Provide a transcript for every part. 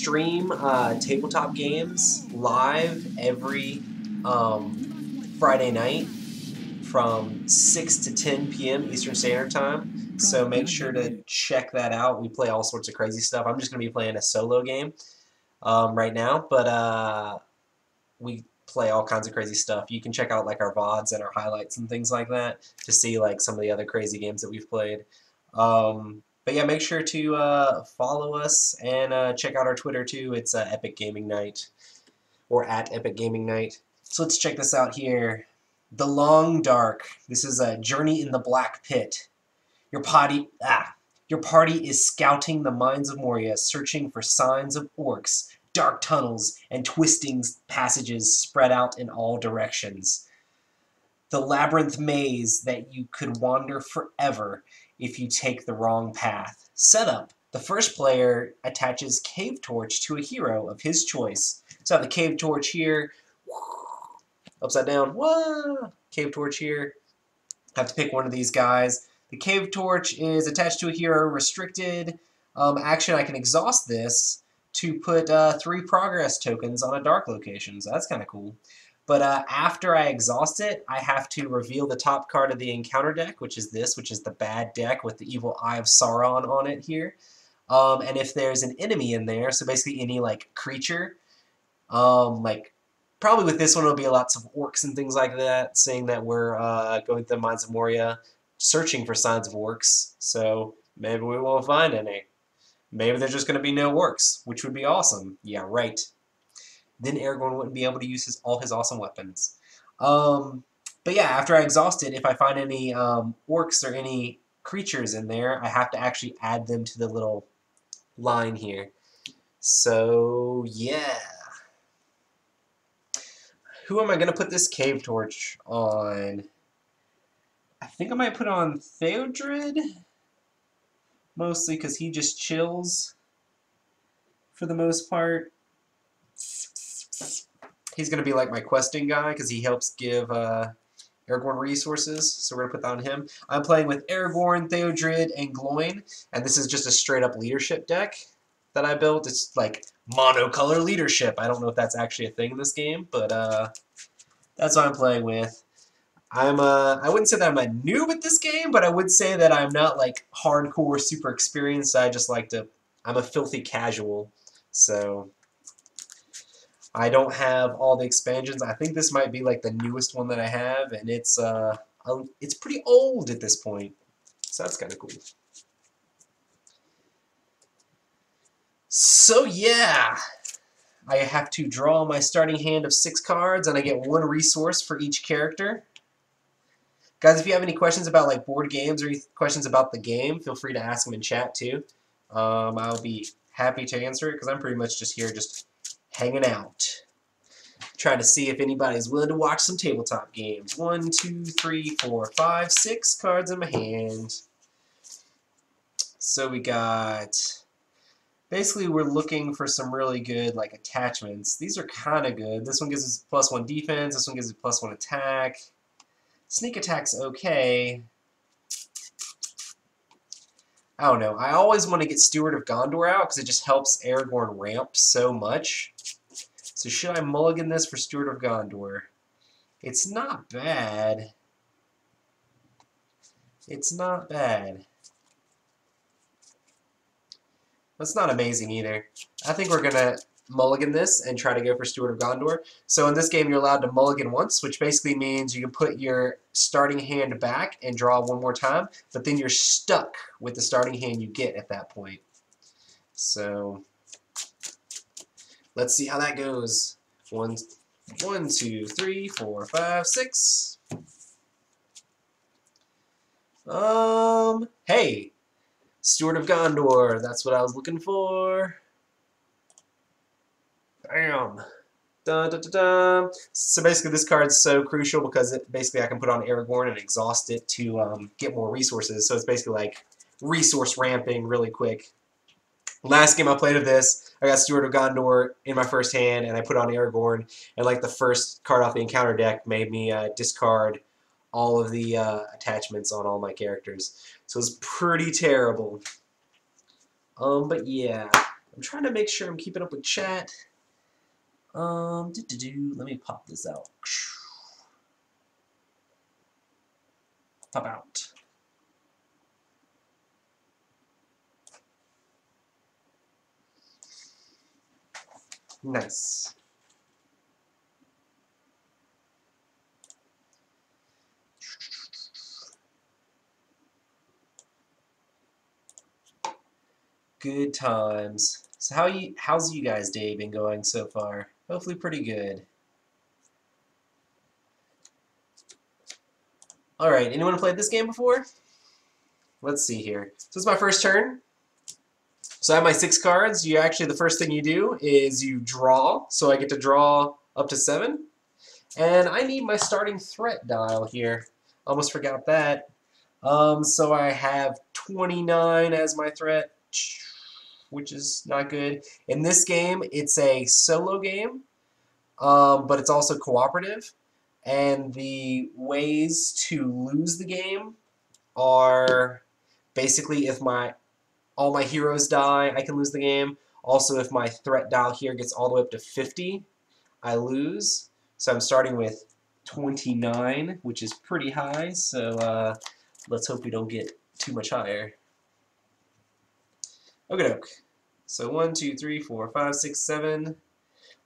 stream uh, tabletop games live every um, Friday night from 6 to 10 p.m. Eastern Standard Time. So make sure to check that out. We play all sorts of crazy stuff. I'm just going to be playing a solo game um, right now, but uh, we play all kinds of crazy stuff. You can check out like our VODs and our highlights and things like that to see like some of the other crazy games that we've played. Um, but yeah, make sure to uh, follow us and uh, check out our Twitter too. It's uh, Epic Gaming Night or at Epic Gaming Night. So let's check this out here. The Long Dark. This is a Journey in the Black Pit. Your party, ah, your party is scouting the mines of Moria, searching for signs of orcs, dark tunnels, and twisting passages spread out in all directions. The labyrinth maze that you could wander forever if you take the wrong path. Setup. The first player attaches Cave Torch to a hero of his choice. So I have the Cave Torch here, upside down, whoa, Cave Torch here. I have to pick one of these guys. The Cave Torch is attached to a hero, restricted um, action. I can exhaust this to put uh, three progress tokens on a dark location, so that's kind of cool. But uh, after I exhaust it, I have to reveal the top card of the encounter deck, which is this, which is the bad deck with the evil Eye of Sauron on it here. Um, and if there's an enemy in there, so basically any like creature, um, like probably with this one it'll be lots of orcs and things like that, saying that we're uh, going to the Mines of Moria, searching for signs of orcs. So maybe we won't find any. Maybe there's just going to be no orcs, which would be awesome. Yeah, right. Then Aragorn wouldn't be able to use his, all his awesome weapons. Um, but yeah, after I exhaust it, if I find any um, orcs or any creatures in there, I have to actually add them to the little line here. So, yeah. Who am I going to put this cave torch on? I think I might put on Theodred. Mostly because he just chills for the most part. He's going to be like my questing guy because he helps give uh, Aragorn resources, so we're going to put that on him. I'm playing with Aragorn, Theodred, and Gloin, and this is just a straight up leadership deck that I built. It's like monocolor leadership. I don't know if that's actually a thing in this game, but uh, that's what I'm playing with. I'm uh, I wouldn't say that I'm a noob at this game, but I would say that I'm not like hardcore, super experienced. I just like to, I'm a filthy casual, so I don't have all the expansions. I think this might be like the newest one that I have, and it's uh, it's pretty old at this point, so that's kind of cool. So yeah, I have to draw my starting hand of six cards, and I get one resource for each character. Guys, if you have any questions about like board games or any questions about the game, feel free to ask them in chat too. Um, I'll be happy to answer it because I'm pretty much just here just hanging out. Trying to see if anybody's willing to watch some tabletop games. One, two, three, four, five, six cards in my hand. So we got... Basically, we're looking for some really good like attachments. These are kind of good. This one gives us plus one defense. This one gives us plus one attack. Sneak attack's okay. I don't know. I always want to get Steward of Gondor out because it just helps Aragorn ramp so much. So should I mulligan this for Steward of Gondor? It's not bad. It's not bad. That's not amazing either. I think we're going to mulligan this and try to go for Steward of Gondor. So in this game you're allowed to mulligan once, which basically means you can put your starting hand back and draw one more time, but then you're stuck with the starting hand you get at that point. So let's see how that goes. One, one, two, three, four, five, six. Um, hey, Steward of Gondor, that's what I was looking for. Bam. Dun, dun, dun. So basically this card is so crucial because it, basically I can put on Aragorn and exhaust it to um, get more resources. So it's basically like resource ramping really quick. Last game I played of this, I got Steward of Gondor in my first hand and I put on Aragorn and like the first card off the encounter deck made me uh, discard all of the uh, attachments on all my characters. So it's pretty terrible. Um, but yeah, I'm trying to make sure I'm keeping up with chat. Um, let me pop this out. Pop out. Nice. Good times. So how you how's you guys' day been going so far? Hopefully pretty good. Alright, anyone played this game before? Let's see here. So it's my first turn. So I have my six cards. You actually, the first thing you do is you draw. So I get to draw up to seven. And I need my starting threat dial here. Almost forgot that. Um, so I have 29 as my threat, which is not good. In this game, it's a solo game, um, but it's also cooperative. And the ways to lose the game are basically if my all my heroes die, I can lose the game. Also, if my threat dial here gets all the way up to 50, I lose. So I'm starting with 29, which is pretty high, so uh, let's hope we don't get too much higher. Okay, doke. So 1, 2, 3, 4, 5, 6, 7.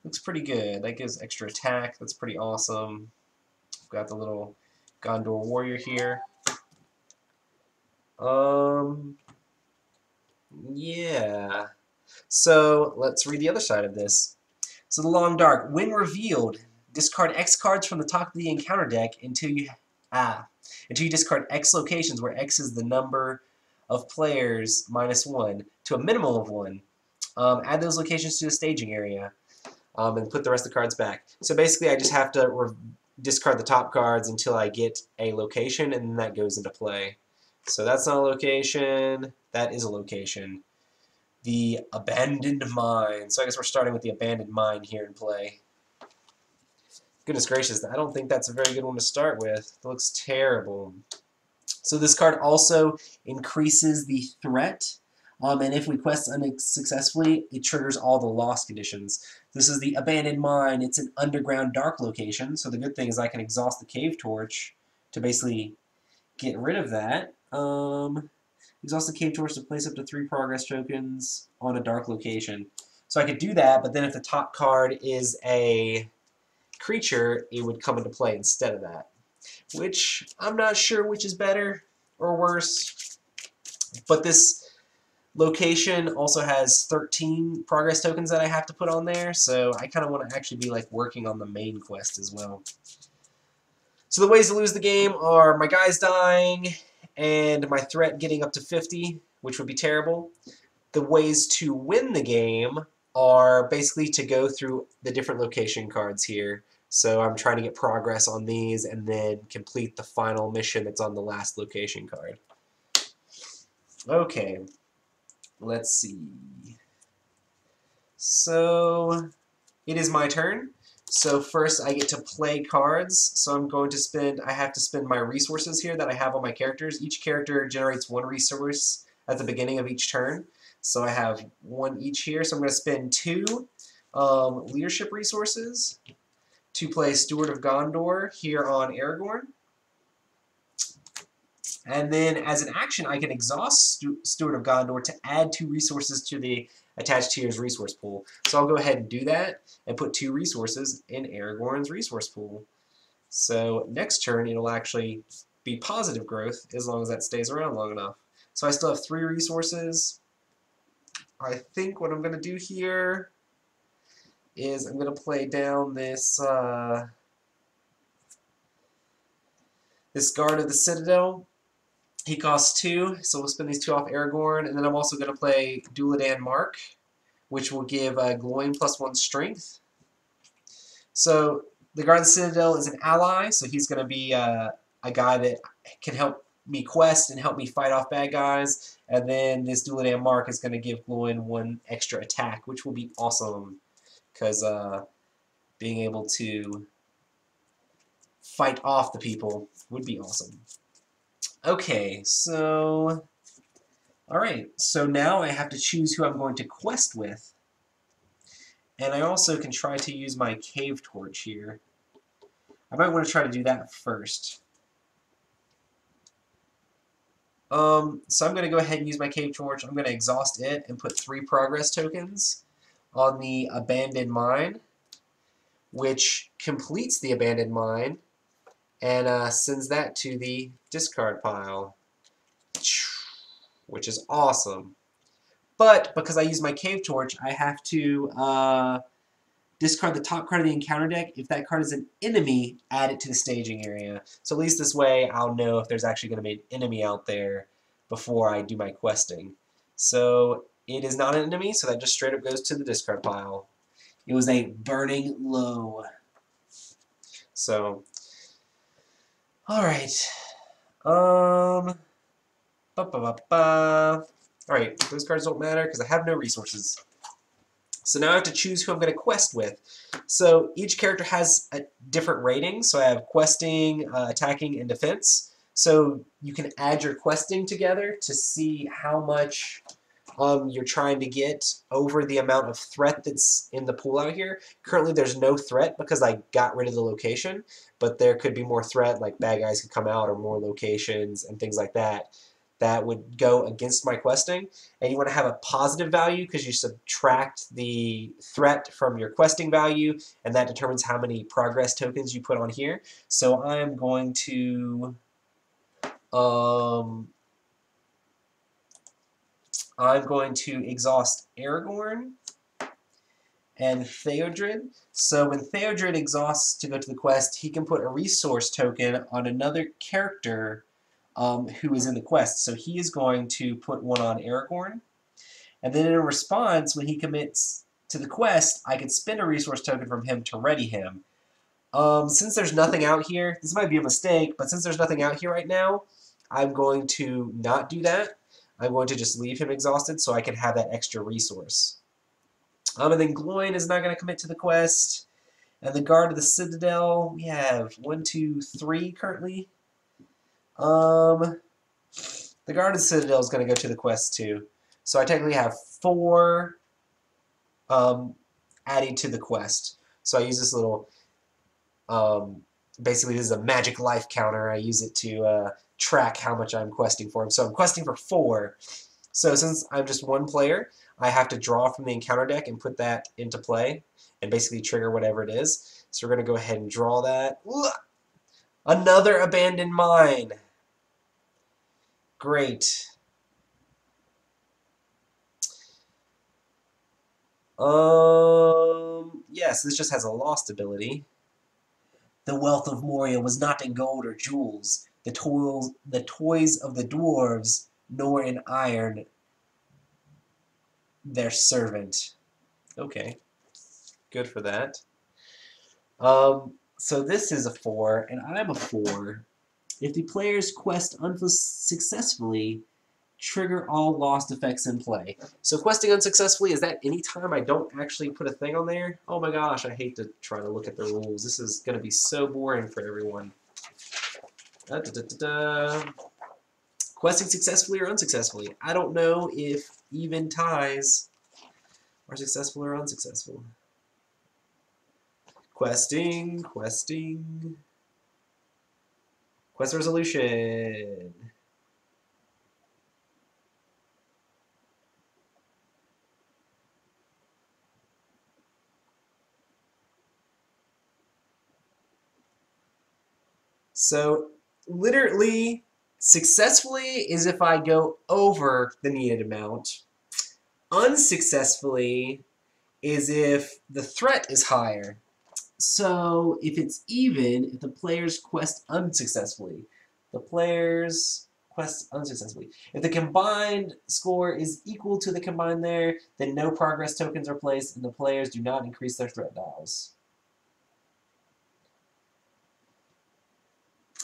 Looks pretty good. That gives extra attack. That's pretty awesome. I've Got the little Gondor warrior here. Um, yeah. So let's read the other side of this. So the Long Dark. When revealed, discard X cards from the top of the encounter deck until you ah until you discard X locations where X is the number of players minus one to a minimum of one. Um, add those locations to the staging area um, and put the rest of the cards back. So basically I just have to discard the top cards until I get a location and then that goes into play. So that's not a location. That is a location. The Abandoned Mine. So I guess we're starting with the Abandoned Mine here in play. Goodness gracious, I don't think that's a very good one to start with. It looks terrible. So this card also increases the threat, um, and if we quest unsuccessfully, it triggers all the lost conditions. This is the Abandoned Mine. It's an underground dark location, so the good thing is I can exhaust the Cave Torch to basically get rid of that. Um, exhaust the cave torch to place up to three progress tokens on a dark location. So I could do that, but then if the top card is a creature, it would come into play instead of that. Which, I'm not sure which is better or worse. But this location also has 13 progress tokens that I have to put on there, so I kind of want to actually be like working on the main quest as well. So the ways to lose the game are my guy's dying, and my threat getting up to 50, which would be terrible. The ways to win the game are basically to go through the different location cards here. So I'm trying to get progress on these and then complete the final mission that's on the last location card. Okay, let's see. So it is my turn. So first I get to play cards, so I'm going to spend, I have to spend my resources here that I have on my characters. Each character generates one resource at the beginning of each turn. So I have one each here, so I'm going to spend two um, leadership resources to play Steward of Gondor here on Aragorn. And then as an action, I can exhaust Steward of Gondor to add two resources to the attached tier's resource pool. So I'll go ahead and do that and put two resources in Aragorn's resource pool. So next turn it'll actually be positive growth as long as that stays around long enough. So I still have three resources. I think what I'm going to do here is I'm going to play down this uh, this Guard of the Citadel he costs two, so we'll spend these two off Aragorn, and then I'm also going to play Dunedain Mark, which will give uh, Gloin plus one strength. So the Guard of the Citadel is an ally, so he's going to be uh, a guy that can help me quest and help me fight off bad guys. And then this Dunedain Mark is going to give Gloin one extra attack, which will be awesome, because uh, being able to fight off the people would be awesome. Okay, so Alright, so now I have to choose who I'm going to quest with. And I also can try to use my cave torch here. I might want to try to do that first. Um, so I'm going to go ahead and use my cave torch. I'm going to exhaust it and put three progress tokens on the abandoned mine, which completes the abandoned mine and uh, sends that to the discard pile, which is awesome. But because I use my cave torch, I have to uh, discard the top card of the encounter deck. If that card is an enemy, add it to the staging area. So at least this way I'll know if there's actually going to be an enemy out there before I do my questing. So it is not an enemy, so that just straight up goes to the discard pile. It was a burning low. So, alright. Um, ba ba ba ba. Alright, those cards don't matter because I have no resources. So now I have to choose who I'm going to quest with. So each character has a different rating. So I have questing, uh, attacking, and defense. So you can add your questing together to see how much um, you're trying to get over the amount of threat that's in the pool out here. Currently there's no threat because I got rid of the location, but there could be more threat, like bad guys could come out or more locations and things like that that would go against my questing. And you want to have a positive value because you subtract the threat from your questing value, and that determines how many progress tokens you put on here. So I'm going to um, I'm going to exhaust Aragorn and Theodred. So when Theodred exhausts to go to the quest, he can put a resource token on another character um, who is in the quest. So he is going to put one on Aragorn. And then in response, when he commits to the quest, I can spend a resource token from him to ready him. Um, since there's nothing out here, this might be a mistake, but since there's nothing out here right now, I'm going to not do that. I'm going to just leave him exhausted so I can have that extra resource. Um, and then Gloin is not going to commit to the quest. And the Guard of the Citadel, we have one, two, three currently. Um, the Guard of the Citadel is going to go to the quest too. So I technically have four um, added to the quest. So I use this little, um, basically this is a magic life counter. I use it to uh, track how much I'm questing for. So I'm questing for four. So since I'm just one player, I have to draw from the encounter deck and put that into play and basically trigger whatever it is. So we're going to go ahead and draw that. Another abandoned mine. Great. Um, yes, this just has a lost ability. The wealth of Moria was not in gold or jewels, the toils, the toys of the dwarves, nor in iron, their servant. Okay, good for that. Um, so this is a 4, and I'm a 4. If the player's quest unsuccessfully, trigger all lost effects in play. So questing unsuccessfully, is that any time I don't actually put a thing on there? Oh my gosh, I hate to try to look at the rules. This is going to be so boring for everyone. Da, da, da, Questing successfully or unsuccessfully. I don't know if even ties are successful or unsuccessful. Questing, questing. Quest resolution. So literally successfully is if I go over the needed amount. Unsuccessfully is if the threat is higher. So if it's even, if the players quest unsuccessfully, the players quest unsuccessfully. If the combined score is equal to the combined there, then no progress tokens are placed and the players do not increase their threat dials.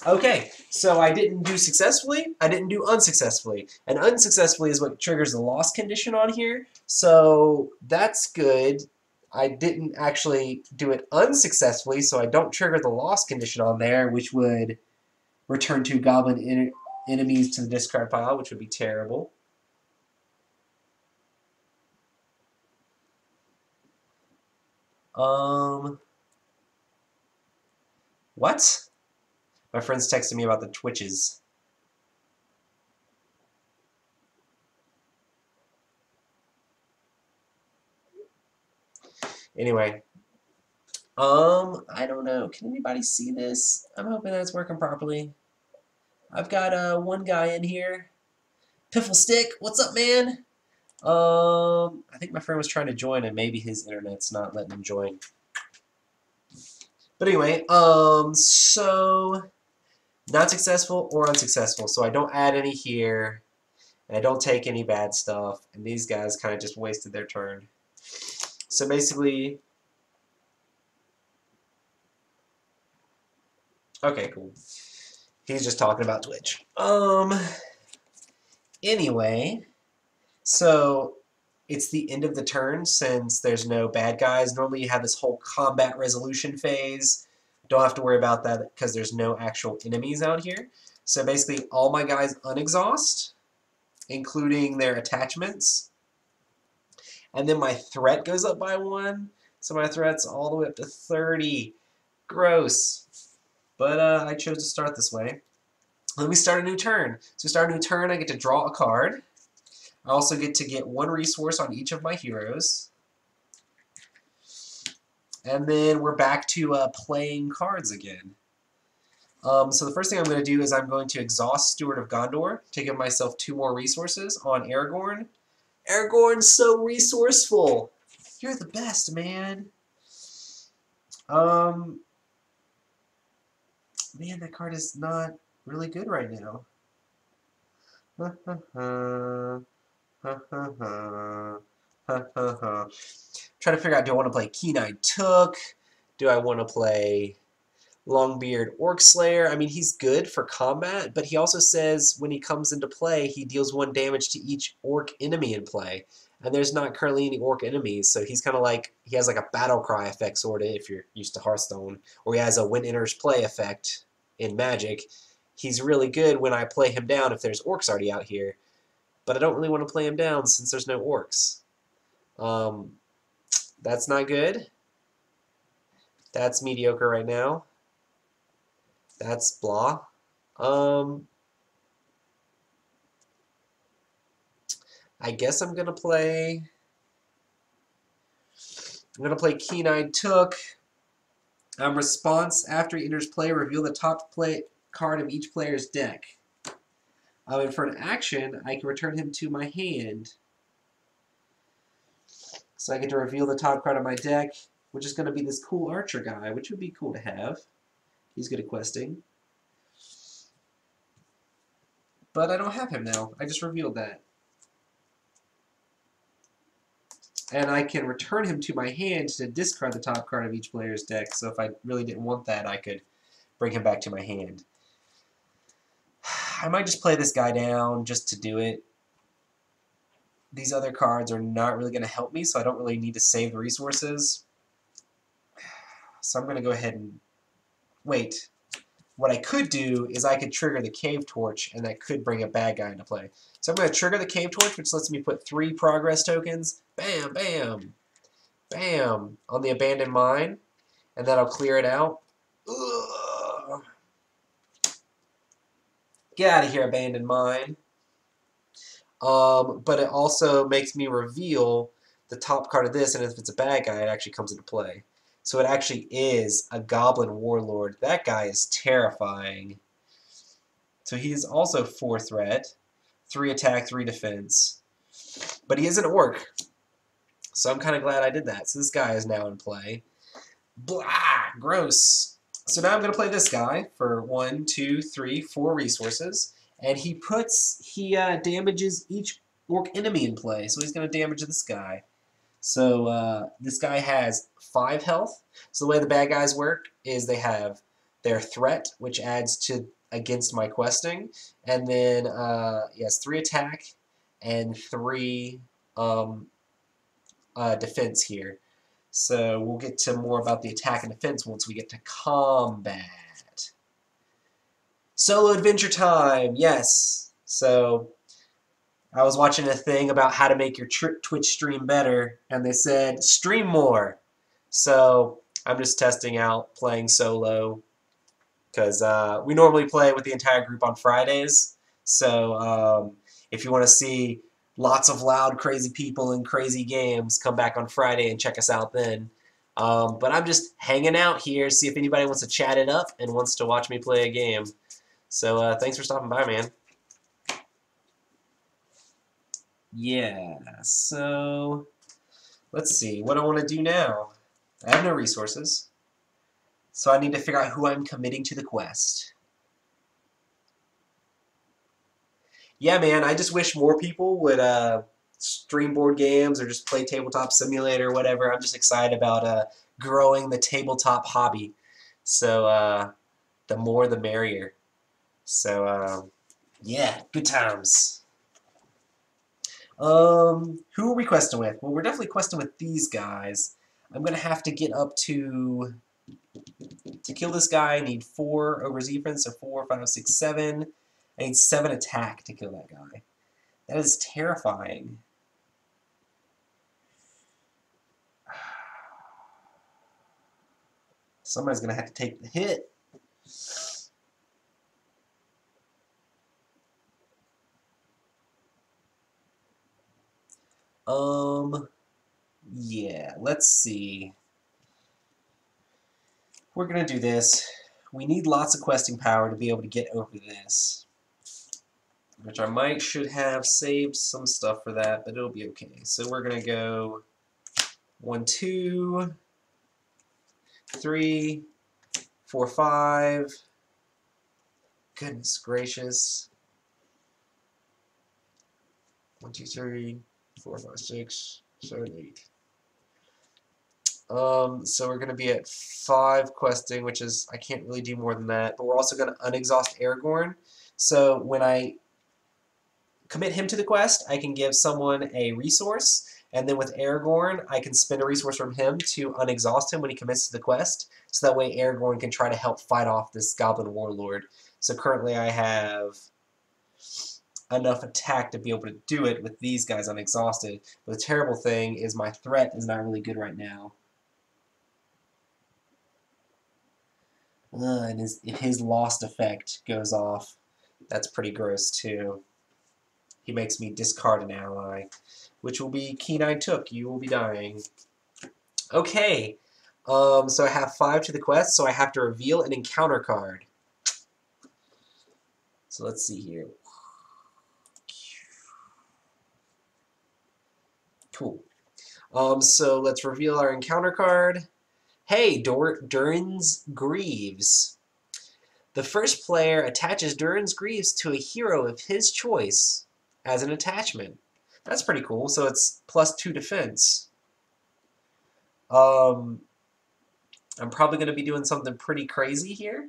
Okay, so I didn't do successfully, I didn't do unsuccessfully. And unsuccessfully is what triggers the loss condition on here, so that's good. I didn't actually do it unsuccessfully, so I don't trigger the loss condition on there, which would return two goblin en enemies to the discard pile, which would be terrible. Um, what? My friend's texted me about the Twitches. Anyway, um, I don't know. Can anybody see this? I'm hoping that's working properly. I've got uh, one guy in here. Piffle Stick, what's up, man? Um, I think my friend was trying to join and maybe his internet's not letting him join. But anyway, um, so not successful or unsuccessful. So I don't add any here, and I don't take any bad stuff, and these guys kind of just wasted their turn. So basically, okay, cool. He's just talking about Twitch. Um, anyway, so it's the end of the turn since there's no bad guys. Normally you have this whole combat resolution phase. Don't have to worry about that because there's no actual enemies out here. So basically all my guys unexhaust, including their attachments. And then my threat goes up by one. So my threat's all the way up to 30. Gross. But uh, I chose to start this way. Let me start a new turn. So we start a new turn, I get to draw a card. I also get to get one resource on each of my heroes. And then we're back to uh, playing cards again. Um, so the first thing I'm going to do is I'm going to exhaust Steward of Gondor to give myself two more resources on Aragorn. Aragorn's so resourceful. You're the best, man. Um, man, that card is not really good right now. Trying to figure out, do I want to play Keen-Eyed Took? Do I want to play Longbeard Orc Slayer? I mean, he's good for combat, but he also says when he comes into play, he deals one damage to each orc enemy in play. And there's not currently any orc enemies, so he's kind of like, he has like a battle cry effect, sort of, if you're used to Hearthstone. Or he has a when enters play effect in Magic. He's really good when I play him down if there's orcs already out here but I don't really want to play him down since there's no orcs. Um, that's not good. That's mediocre right now. That's blah. Um, I guess I'm to play... I'm to play Keen-Eyed Took. Um, response after he enters play, reveal the top play card of each player's deck. Um, and for an action, I can return him to my hand. So I get to reveal the top card of my deck, which is going to be this cool archer guy, which would be cool to have. He's good at questing. But I don't have him now. I just revealed that. And I can return him to my hand to discard the top card of each player's deck. So if I really didn't want that, I could bring him back to my hand. I might just play this guy down just to do it. These other cards are not really going to help me, so I don't really need to save the resources. So I'm going to go ahead and wait. What I could do is I could trigger the Cave Torch, and that could bring a bad guy into play. So I'm going to trigger the Cave Torch, which lets me put three progress tokens. Bam, bam, bam, on the Abandoned Mine, and that'll clear it out. Ugh. Get out of here, abandoned mine. Um, but it also makes me reveal the top card of this, and if it's a bad guy, it actually comes into play. So it actually is a Goblin Warlord. That guy is terrifying. So he is also 4 threat, 3 attack, 3 defense. But he is an orc. So I'm kind of glad I did that. So this guy is now in play. Blah! Gross. So now I'm going to play this guy for one, two, three, four resources. And he puts, he uh, damages each orc enemy in play. So he's going to damage this guy. So uh, this guy has five health. So the way the bad guys work is they have their threat, which adds to against my questing. And then uh, he has three attack and three um, uh, defense here. So we'll get to more about the attack and defense once we get to combat. Solo adventure time, yes. So I was watching a thing about how to make your Twitch stream better, and they said stream more. So I'm just testing out playing solo because uh, we normally play with the entire group on Fridays. So um, if you want to see lots of loud, crazy people and crazy games, come back on Friday and check us out then. Um, but I'm just hanging out here, see if anybody wants to chat it up and wants to watch me play a game. So uh, thanks for stopping by, man. Yeah, so let's see. What I want to do now? I have no resources. So I need to figure out who I'm committing to the quest. Yeah, man, I just wish more people would uh, stream board games or just play Tabletop Simulator or whatever. I'm just excited about uh, growing the tabletop hobby. So uh, the more the merrier. So uh, yeah, good times. Um, who are we questing with? Well, we're definitely questing with these guys. I'm going to have to get up to... To kill this guy, I need 4 over Z-Friends, so 4, 5, 6, 7. I need 7 attack to kill that guy. That is terrifying. Somebody's going to have to take the hit. Um, yeah, let's see. We're going to do this. We need lots of questing power to be able to get over this. Which I might should have saved some stuff for that, but it'll be okay. So we're going to go one, two, three, four, five. Goodness gracious. One, two, three, four, five, six, seven, eight. Um, so we're going to be at five questing, which is, I can't really do more than that. But we're also going to unexhaust Aragorn. So when I commit him to the quest, I can give someone a resource. And then with Aragorn, I can spend a resource from him to unexhaust him when he commits to the quest. So that way Aragorn can try to help fight off this Goblin Warlord. So currently I have enough attack to be able to do it with these guys unexhausted. But the terrible thing is my threat is not really good right now. And his, his lost effect goes off, that's pretty gross too. He makes me discard an ally, which will be Keen-Eye Took. You will be dying. Okay, um, so I have five to the quest, so I have to reveal an encounter card. So let's see here. Cool. Um, so let's reveal our encounter card. Hey, Dur Durin's Greaves. The first player attaches Durin's Greaves to a hero of his choice as an attachment. That's pretty cool. So it's plus two defense. Um, I'm probably going to be doing something pretty crazy here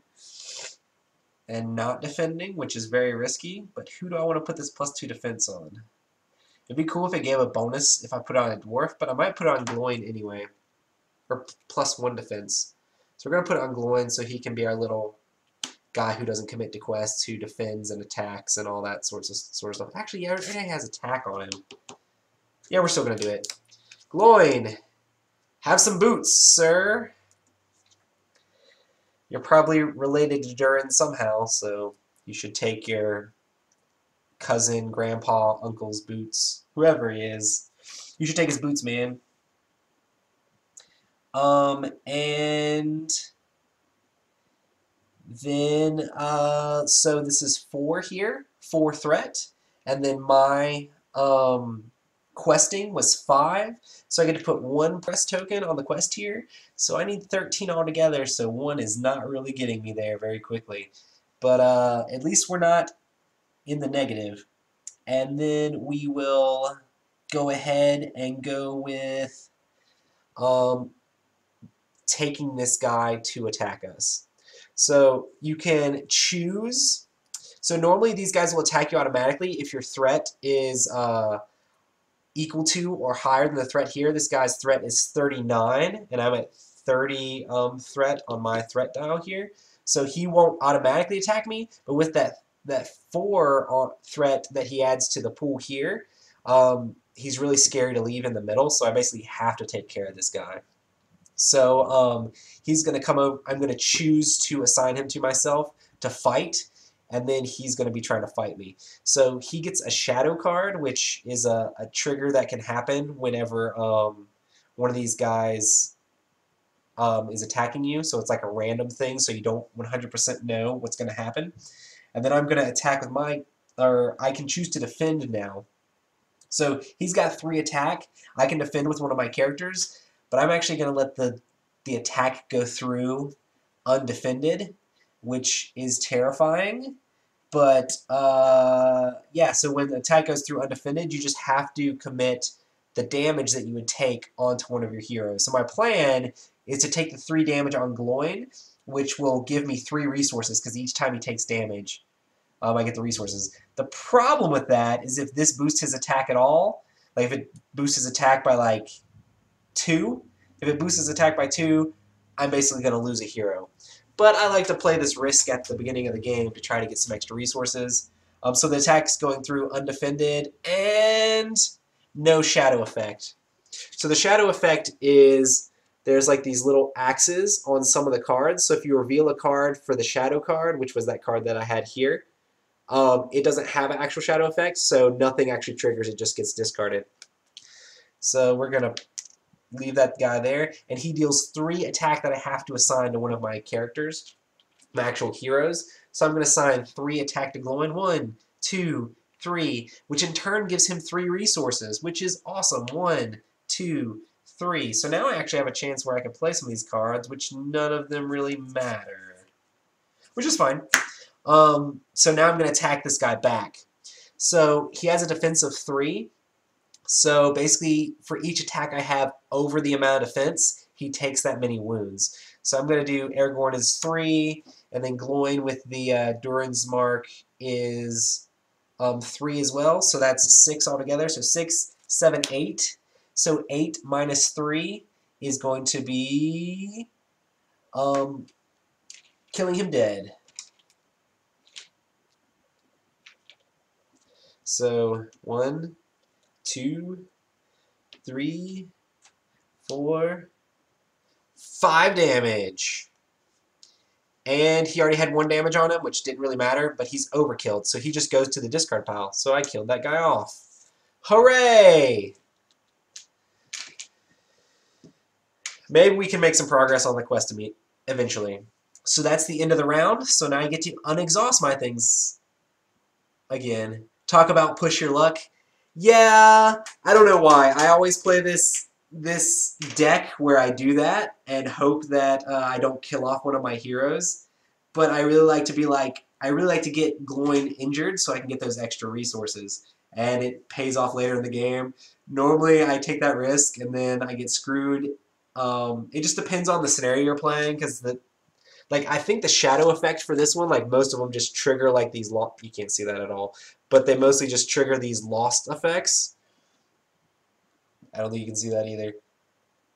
and not defending, which is very risky. But who do I want to put this plus two defense on? It'd be cool if it gave a bonus if I put on a dwarf, but I might put on Gloin anyway. Or plus one defense. So we're going to put it on Gloin so he can be our little guy who doesn't commit to quests, who defends and attacks and all that sorts of sort of stuff. Actually, yeah, he has attack on him. Yeah, we're still going to do it. Gloin, have some boots, sir. You're probably related to Durin somehow, so you should take your cousin, grandpa, uncle's boots, whoever he is. You should take his boots, man. Um, and then, uh, so this is four here, four threat, and then my, um, questing was five, so I get to put one press token on the quest here, so I need 13 altogether, so one is not really getting me there very quickly. But, uh, at least we're not in the negative. And then we will go ahead and go with um, taking this guy to attack us. So you can choose. So normally these guys will attack you automatically if your threat is uh, equal to or higher than the threat here. This guy's threat is 39, and I'm at 30 um, threat on my threat dial here. So he won't automatically attack me, but with that that four threat that he adds to the pool here, um, he's really scary to leave in the middle, so I basically have to take care of this guy. So um, he's going to come over. I'm going to choose to assign him to myself to fight, and then he's going to be trying to fight me. So he gets a shadow card, which is a, a trigger that can happen whenever um, one of these guys um, is attacking you. So it's like a random thing, so you don't 100% know what's going to happen. And then I'm going to attack with my, or I can choose to defend now. So he's got three attack. I can defend with one of my characters, but I'm actually going to let the, the attack go through undefended, which is terrifying. But, uh, yeah, so when the attack goes through undefended, you just have to commit the damage that you would take onto one of your heroes. So my plan is to take the 3 damage on Gloin, which will give me 3 resources, because each time he takes damage, um, I get the resources. The problem with that is if this boosts his attack at all, like if it boosts his attack by like 2, if it boosts his attack by 2, I'm basically going to lose a hero. But I like to play this risk at the beginning of the game to try to get some extra resources. Um, so the attack's going through undefended and no shadow effect. So the shadow effect is there's like these little axes on some of the cards. So if you reveal a card for the shadow card, which was that card that I had here, um, it doesn't have an actual shadow effect, so nothing actually triggers, it just gets discarded. So we're going to leave that guy there, and he deals three attack that I have to assign to one of my characters, my actual heroes. So I'm going to assign three attack to Gloin. One, two, three, which in turn gives him three resources, which is awesome. One, two, three. So now I actually have a chance where I can play some of these cards, which none of them really matter. Which is fine. Um, so now I'm going to attack this guy back. So he has a defense of three, so basically, for each attack I have over the amount of defense, he takes that many wounds. So I'm going to do Aragorn is 3, and then Gloin with the uh, Durin's Mark is um, 3 as well. So that's 6 altogether. So 6, 7, 8. So 8 minus 3 is going to be um, killing him dead. So 1, two, three, four, five damage. And he already had one damage on him, which didn't really matter, but he's overkilled, so he just goes to the discard pile. So I killed that guy off. Hooray! Maybe we can make some progress on the quest to meet eventually. So that's the end of the round, so now I get to unexhaust my things again. Talk about push your luck. Yeah, I don't know why. I always play this this deck where I do that and hope that uh, I don't kill off one of my heroes. But I really like to be like, I really like to get Gloin injured so I can get those extra resources. And it pays off later in the game. Normally I take that risk and then I get screwed. Um, it just depends on the scenario you're playing because the like I think the shadow effect for this one, like most of them just trigger like these, you can't see that at all, but they mostly just trigger these lost effects. I don't think you can see that either.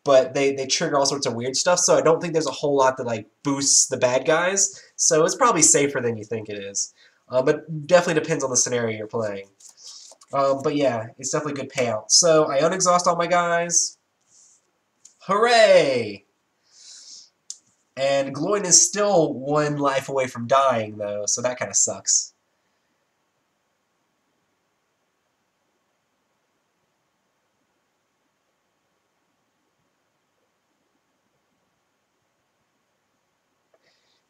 But they, they trigger all sorts of weird stuff, so I don't think there's a whole lot that like boosts the bad guys. So it's probably safer than you think it is. Uh, but definitely depends on the scenario you're playing. Um, but yeah, it's definitely good payout. So I unexhaust all my guys. Hooray! And Gloin is still one life away from dying, though, so that kind of sucks.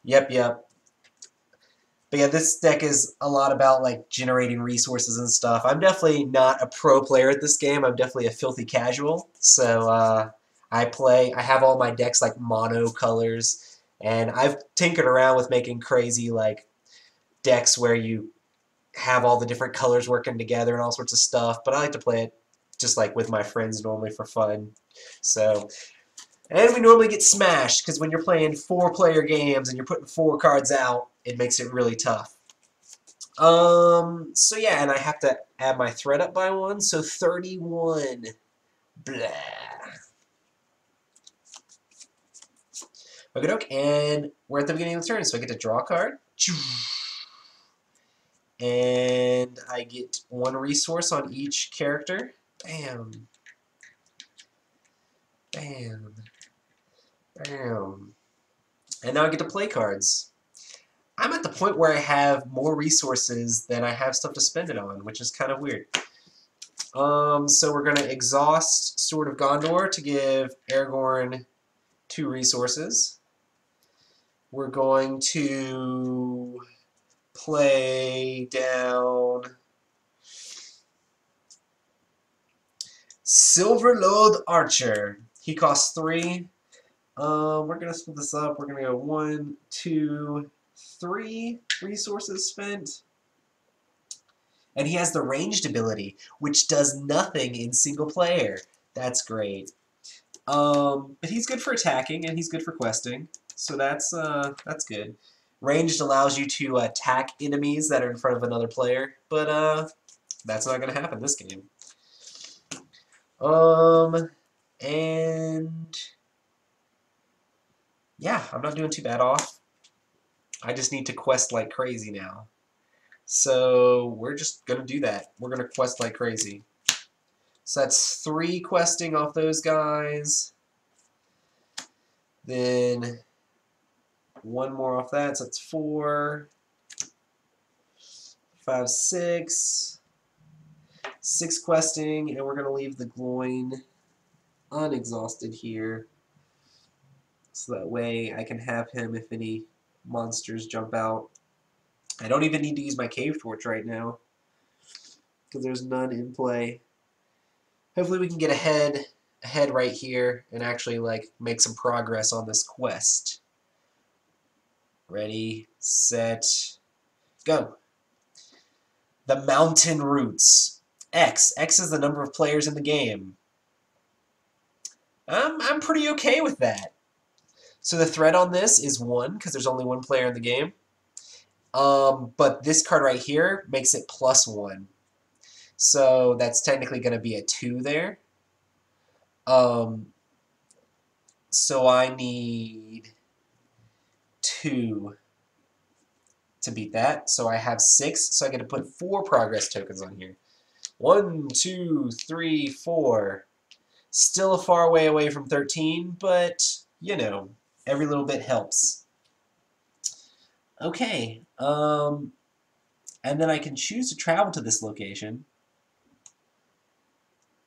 Yep, yep. But yeah, this deck is a lot about like generating resources and stuff. I'm definitely not a pro player at this game. I'm definitely a filthy casual. So uh, I play, I have all my decks like mono colors, and I've tinkered around with making crazy like decks where you have all the different colors working together and all sorts of stuff, but I like to play it just like with my friends normally for fun. So, and we normally get smashed because when you're playing four-player games and you're putting four cards out, it makes it really tough. Um, so yeah, and I have to add my threat up by one, so 31. Blah. Okay, doke, and we're at the beginning of the turn, so I get to draw a card. And I get one resource on each character. Bam. Bam. Bam. And now I get to play cards. I'm at the point where I have more resources than I have stuff to spend it on, which is kind of weird. Um, so we're going to exhaust Steward of Gondor to give Aragorn two resources. We're going to play down Silverlode Archer. He costs three. Um, we're going to split this up. We're going to go one, two, three resources spent. And he has the ranged ability, which does nothing in single player. That's great. Um, but he's good for attacking, and he's good for questing. So that's, uh, that's good. Ranged allows you to attack enemies that are in front of another player, but uh, that's not going to happen this game. Um, and yeah, I'm not doing too bad off. I just need to quest like crazy now. So we're just going to do that. We're going to quest like crazy. So that's three questing off those guys. Then one more off that, so that's four. Five, six. Six questing, and we're going to leave the Gloin unexhausted here. So that way I can have him if any monsters jump out. I don't even need to use my cave torch right now because there's none in play. Hopefully we can get ahead ahead right here and actually like make some progress on this quest. Ready, set, go. The Mountain Roots. X. X is the number of players in the game. I'm, I'm pretty okay with that. So the threat on this is 1, because there's only one player in the game. Um, but this card right here makes it plus 1. So that's technically going to be a 2 there. Um, so I need 2 to beat that. So I have 6, so I get to put 4 progress tokens on here. One, two, three, four. Still a far way away from 13, but, you know, every little bit helps. Okay, um, and then I can choose to travel to this location,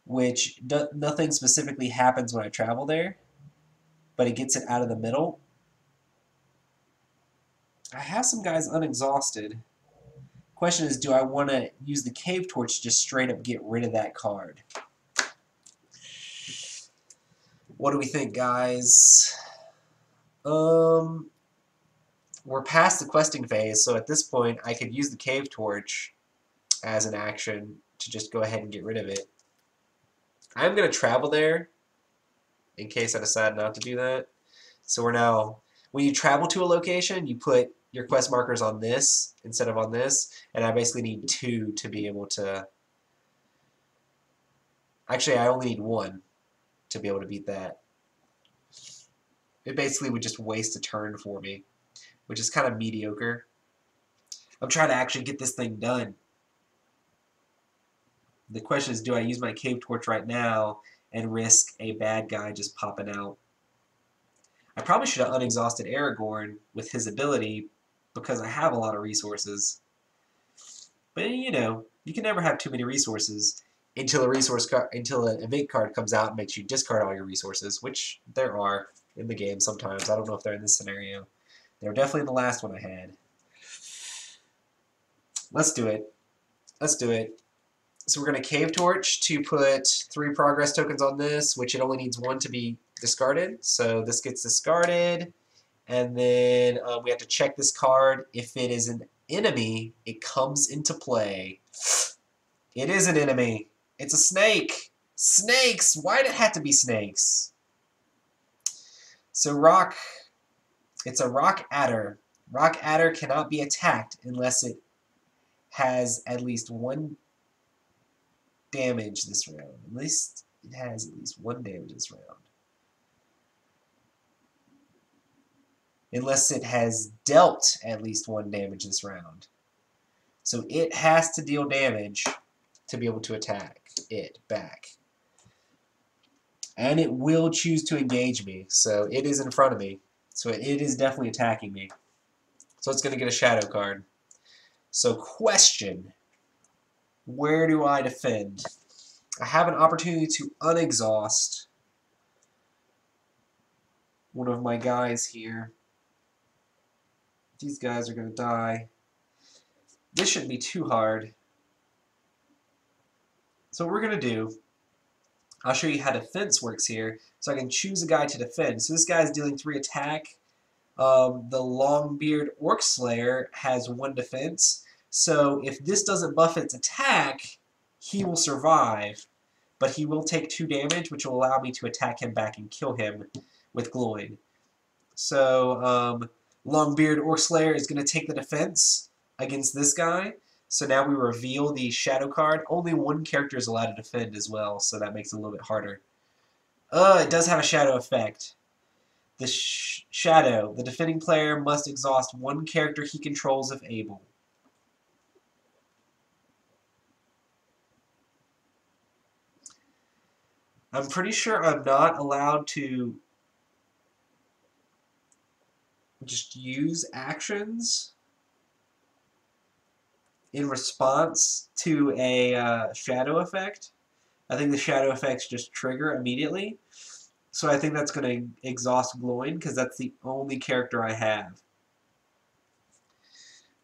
which nothing specifically happens when I travel there, but it gets it out of the middle. I have some guys unexhausted. Question is, do I want to use the cave torch to just straight up get rid of that card? What do we think, guys? Um, we're past the questing phase, so at this point I could use the cave torch as an action to just go ahead and get rid of it. I'm going to travel there in case I decide not to do that. So we're now, when you travel to a location, you put your quest markers on this instead of on this, and I basically need two to be able to, actually I only need one to be able to beat that. It basically would just waste a turn for me, which is kind of mediocre. I'm trying to actually get this thing done. The question is, do I use my cave torch right now and risk a bad guy just popping out? I probably should have unexhausted Aragorn with his ability because I have a lot of resources. But you know, you can never have too many resources until a resource card, until an event card comes out and makes you discard all your resources, which there are in the game sometimes. I don't know if they're in this scenario. They were definitely in the last one I had. Let's do it. Let's do it. So we're going to Cave Torch to put three progress tokens on this, which it only needs one to be discarded. So this gets discarded. And then uh, we have to check this card. If it is an enemy, it comes into play. It is an enemy. It's a snake. Snakes! Why'd it have to be snakes? So rock, it's a rock adder. Rock adder cannot be attacked unless it has at least one damage this round. At least it has at least one damage this round. Unless it has dealt at least one damage this round. So it has to deal damage to be able to attack it back. And it will choose to engage me, so it is in front of me. So it is definitely attacking me. So it's going to get a shadow card. So question, where do I defend? I have an opportunity to unexhaust one of my guys here. These guys are going to die. This shouldn't be too hard. So what we're going to do, I'll show you how defense works here. So I can choose a guy to defend. So this guy is dealing 3 attack. Um, the Longbeard Orc Slayer has 1 defense. So if this doesn't buff its attack, he will survive. But he will take 2 damage, which will allow me to attack him back and kill him with Gloin. So um, Longbeard Orc Slayer is going to take the defense against this guy. So now we reveal the shadow card. Only one character is allowed to defend as well, so that makes it a little bit harder. Uh, it does have a shadow effect. The sh shadow. The defending player must exhaust one character he controls if able. I'm pretty sure I'm not allowed to just use actions in response to a uh, shadow effect. I think the shadow effects just trigger immediately. So I think that's going to exhaust Gloin because that's the only character I have.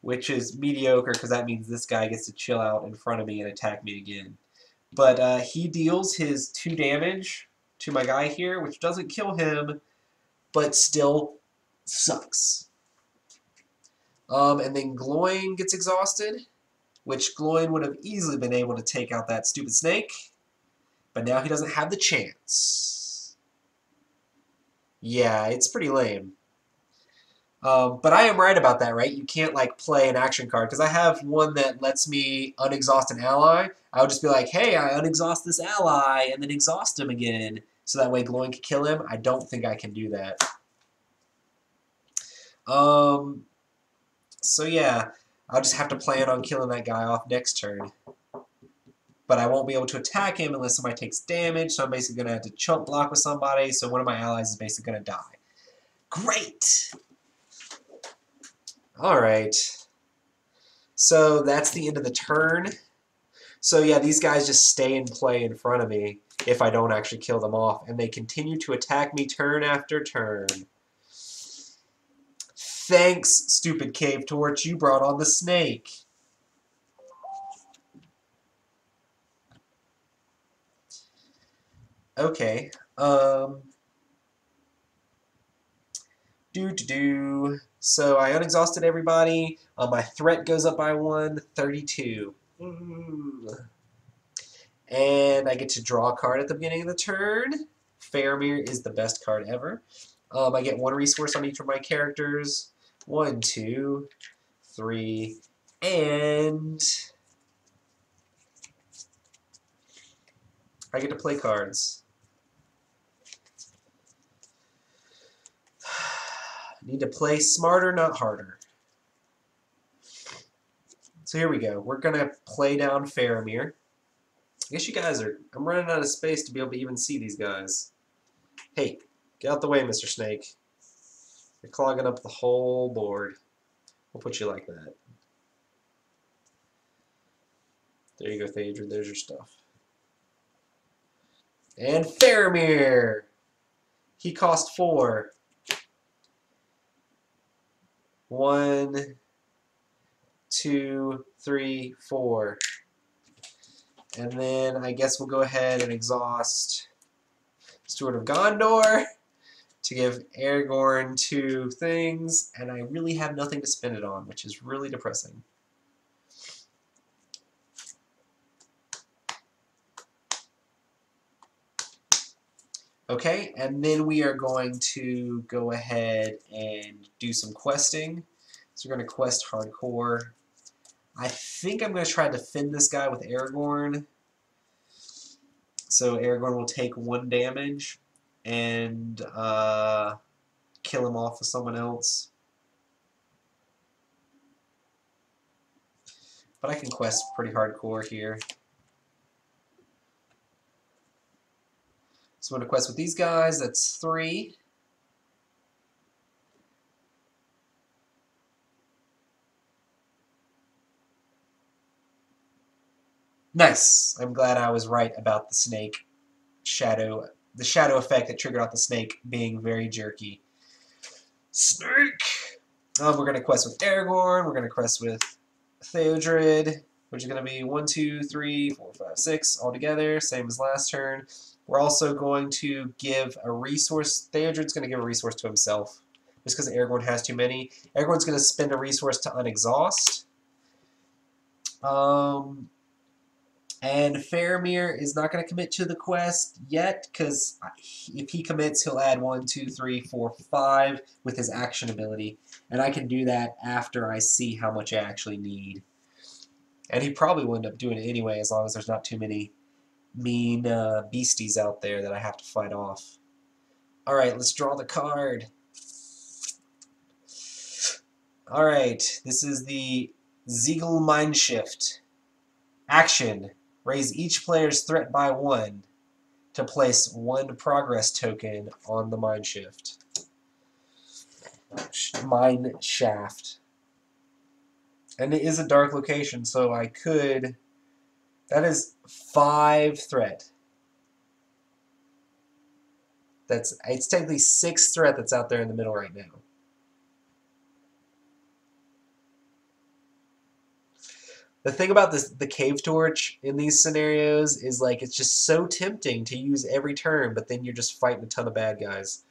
Which is mediocre because that means this guy gets to chill out in front of me and attack me again. But uh, he deals his 2 damage to my guy here, which doesn't kill him, but still sucks. Um, and then Gloin gets exhausted, which Gloin would have easily been able to take out that stupid snake, but now he doesn't have the chance. Yeah, it's pretty lame. Um, but I am right about that, right? You can't like play an action card because I have one that lets me unexhaust an ally. I would just be like, hey, I unexhaust this ally and then exhaust him again so that way Gloin can kill him. I don't think I can do that. Um, so yeah, I'll just have to plan on killing that guy off next turn. But I won't be able to attack him unless somebody takes damage, so I'm basically going to have to chump block with somebody, so one of my allies is basically going to die. Great! Alright. So that's the end of the turn. So yeah, these guys just stay and play in front of me if I don't actually kill them off, and they continue to attack me turn after turn. Thanks, stupid cave torch. You brought on the snake. Okay. Um. Do do do. So I unexhausted everybody. Uh, my threat goes up by one, 32. And I get to draw a card at the beginning of the turn. Faramir is the best card ever. Um, I get one resource on each of my characters. One, two, three, and I get to play cards. Need to play smarter, not harder. So here we go. We're going to play down Faramir. I guess you guys are... I'm running out of space to be able to even see these guys. Hey, get out the way, Mr. Snake. You're clogging up the whole board. We'll put you like that. There you go, Theodred. There's your stuff. And Faramir! He cost four. One, two, three, four. And then I guess we'll go ahead and exhaust Steward of Gondor to give Aragorn two things, and I really have nothing to spend it on, which is really depressing. Okay, and then we are going to go ahead and do some questing. So we're going to quest hardcore. I think I'm going to try to defend this guy with Aragorn. So Aragorn will take one damage and uh, kill him off with someone else. But I can quest pretty hardcore here. So I'm going to quest with these guys. That's three. Nice. I'm glad I was right about the snake shadow, the shadow effect that triggered off the snake being very jerky. Snake! Um, we're going to quest with Aragorn. We're going to quest with Theodred, which is going to be one, two, three, four, five, six all together, same as last turn. We're also going to give a resource. Theodred's going to give a resource to himself, just because Aragorn has too many. Aragorn's going to spend a resource to unexhaust. Um, and Faramir is not going to commit to the quest yet, because if he commits, he'll add one, two, three, four, five with his action ability. And I can do that after I see how much I actually need. And he probably will end up doing it anyway, as long as there's not too many mean uh, beasties out there that I have to fight off. Alright, let's draw the card. Alright, this is the Zigil Mineshaft. Action. Raise each player's threat by one to place one progress token on the mine shift. Mine shaft. And it is a dark location, so I could... That is five threat. That's It's technically six threat that's out there in the middle right now. The thing about this the cave torch in these scenarios is like it's just so tempting to use every turn but then you're just fighting a ton of bad guys.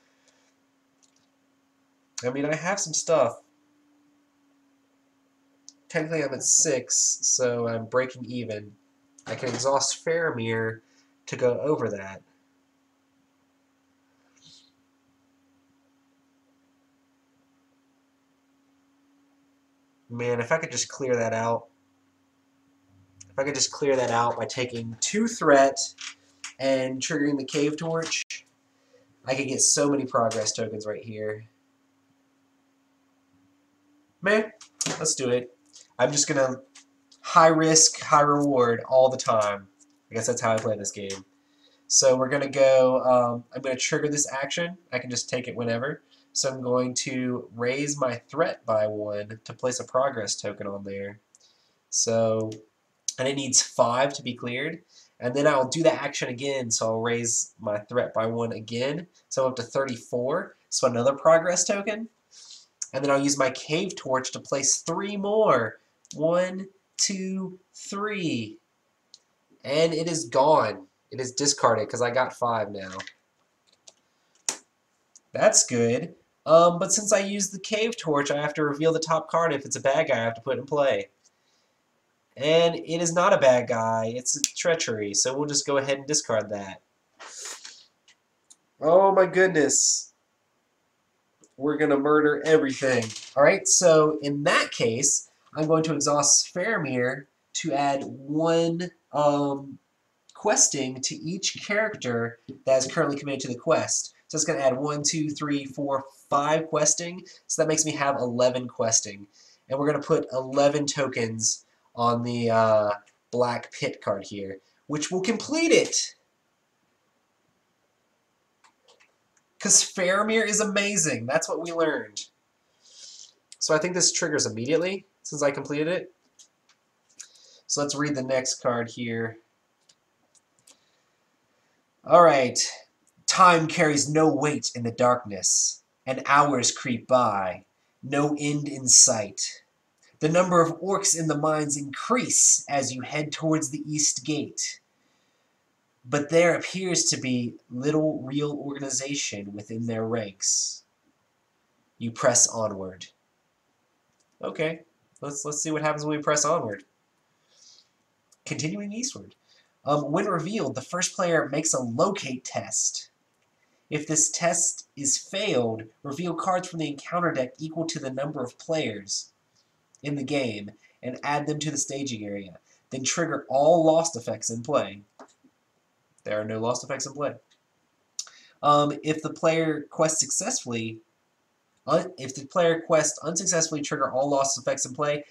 I mean I have some stuff. Technically I'm at six so I'm breaking even. I can exhaust Faramir to go over that. Man if I could just clear that out if I could just clear that out by taking two threat and triggering the cave torch, I could get so many progress tokens right here. Man, let's do it. I'm just to high risk, high reward all the time. I guess that's how I play this game. So we're to go, um, I'm to trigger this action. I can just take it whenever. So I'm going to raise my threat by one to place a progress token on there. So and it needs 5 to be cleared. And then I'll do that action again, so I'll raise my threat by 1 again. So I'm up to 34, so another progress token. And then I'll use my cave torch to place 3 more. One, two, three. And it is gone. It is discarded because I got 5 now. That's good. Um, but since I used the cave torch, I have to reveal the top card. If it's a bad guy, I have to put in play. And it is not a bad guy, it's treachery, so we'll just go ahead and discard that. Oh my goodness. We're going to murder everything. Alright, so in that case, I'm going to exhaust Faramir to add one um, questing to each character that is currently committed to the quest. So it's going to add one, two, three, four, five questing. So that makes me have 11 questing. And we're going to put 11 tokens on the uh, black pit card here, which will complete it. Because Faramir is amazing. That's what we learned. So I think this triggers immediately since I completed it. So let's read the next card here. Alright. Time carries no weight in the darkness, and hours creep by, no end in sight. The number of orcs in the mines increase as you head towards the east gate. But there appears to be little real organization within their ranks. You press onward. Okay, let's let's see what happens when we press onward. Continuing eastward. Um, when revealed, the first player makes a locate test. If this test is failed, reveal cards from the encounter deck equal to the number of players in the game and add them to the staging area. Then trigger all lost effects in play. There are no lost effects in play. Um, if the player quests successfully, if the player quests unsuccessfully trigger all lost effects in play,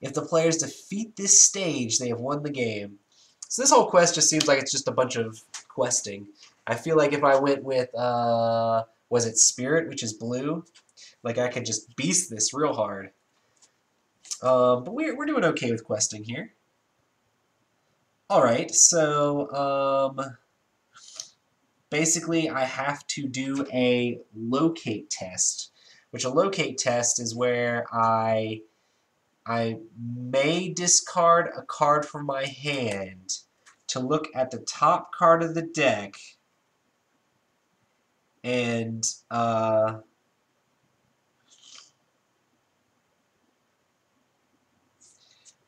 if the players defeat this stage, they have won the game. So this whole quest just seems like it's just a bunch of questing. I feel like if I went with, uh, was it Spirit, which is blue, like I could just beast this real hard. Um, but we're, we're doing okay with questing here. Alright, so um, basically I have to do a locate test, which a locate test is where I I may discard a card from my hand to look at the top card of the deck and uh,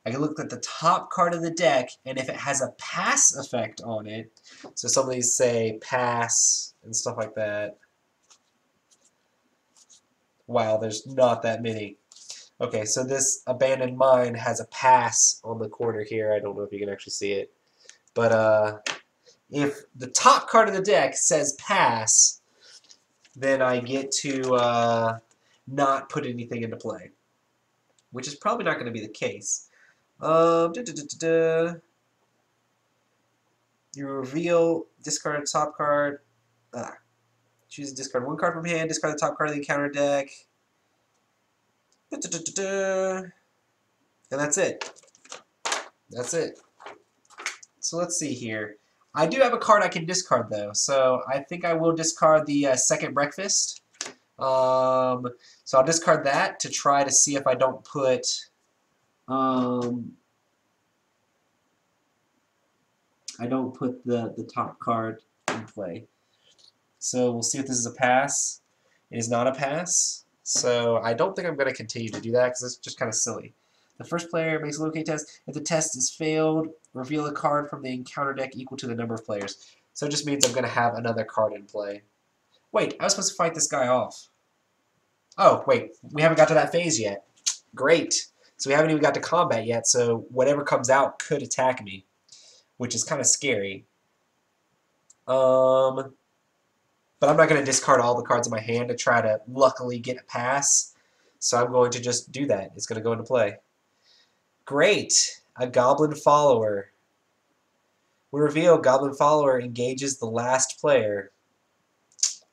I can look at the top card of the deck, and if it has a pass effect on it, so some of these say pass and stuff like that. Wow, there's not that many. Okay, so this Abandoned Mine has a pass on the corner here. I don't know if you can actually see it. But uh, if the top card of the deck says pass, then I get to uh, not put anything into play. Which is probably not going to be the case. Um, da, you reveal, discard top card. Ah. Choose to discard one card from hand, discard the top card of the encounter deck. And that's it. That's it. So let's see here. I do have a card I can discard though, so I think I will discard the uh, second breakfast. Um, so I'll discard that to try to see if I don't put um, I don't put the, the top card in play. So we'll see if this is a pass. It is not a pass. So I don't think I'm going to continue to do that because it's just kind of silly. The first player makes a locate test. If the test is failed, reveal a card from the encounter deck equal to the number of players. So it just means I'm going to have another card in play. Wait, I was supposed to fight this guy off. Oh, wait, we haven't got to that phase yet. Great. So we haven't even got to combat yet, so whatever comes out could attack me, which is kind of scary. Um, but I'm not going to discard all the cards in my hand to try to luckily get a pass. So I'm going to just do that. It's going to go into play. Great! A Goblin Follower. We reveal Goblin Follower engages the last player.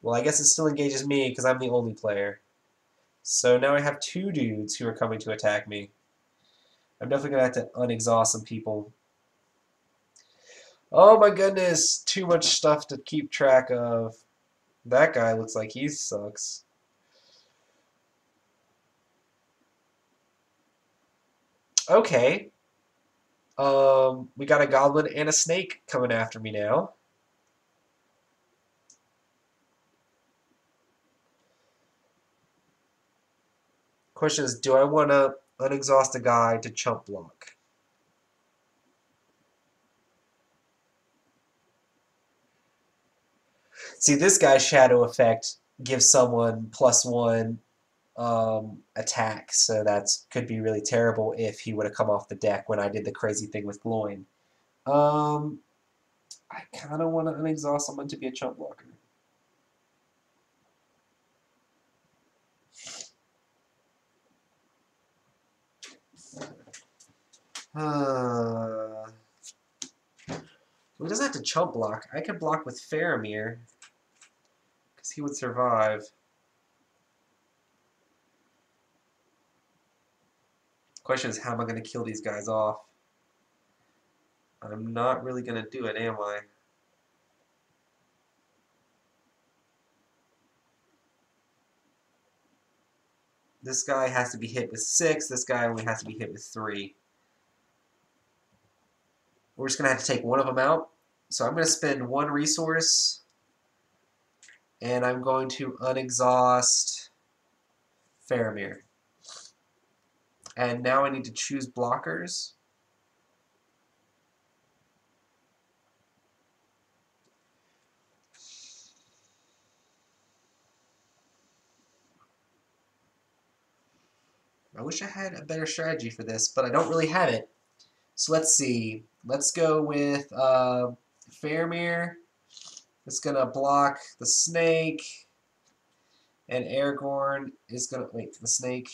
Well, I guess it still engages me because I'm the only player. So now I have two dudes who are coming to attack me. I'm definitely going to have to unexhaust some people. Oh my goodness, too much stuff to keep track of. That guy looks like he sucks. Okay. Um, we got a goblin and a snake coming after me now. Question is, do I want to unexhaust a guy to chump block? See, this guy's shadow effect gives someone plus one um, attack, so that's could be really terrible if he would have come off the deck when I did the crazy thing with Gloin. Um, I kind of want to unexhaust someone to be a chump blocker. Uh, he doesn't have to chump block. I could block with Faramir Because he would survive. Question is, how am I going to kill these guys off? I'm not really going to do it, am I? This guy has to be hit with 6, this guy only has to be hit with 3. We're just going to have to take one of them out. So I'm going to spend one resource and I'm going to unexhaust Faramir. And now I need to choose blockers. I wish I had a better strategy for this, but I don't really have it. So let's see. Let's go with uh, Faramir. It's going to block the snake. And Aragorn is going to... Wait, the snake...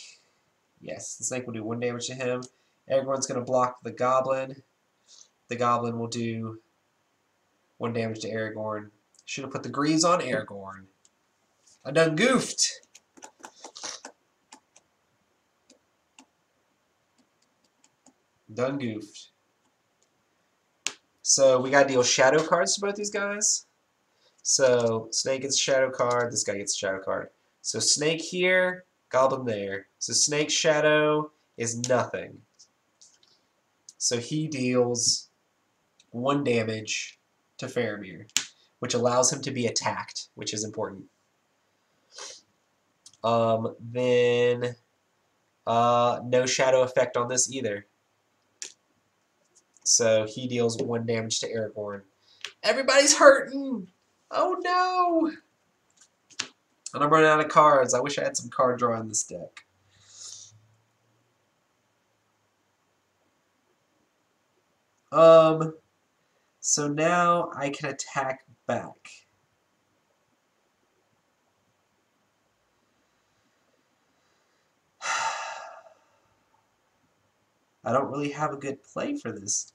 Yes, the snake will do one damage to him. Aragorn's going to block the goblin. The goblin will do one damage to Aragorn. Should have put the greaves on Aragorn. I done goofed. Done goofed. So we gotta deal shadow cards to both these guys. So Snake gets shadow card, this guy gets a shadow card. So Snake here, Goblin there. So Snake shadow is nothing. So he deals one damage to Faramir, which allows him to be attacked, which is important. Um, then uh, no shadow effect on this either. So he deals one damage to Aragorn. Everybody's hurting! Oh no! And I'm running out of cards. I wish I had some card draw in this deck. Um, so now I can attack back. I don't really have a good play for this.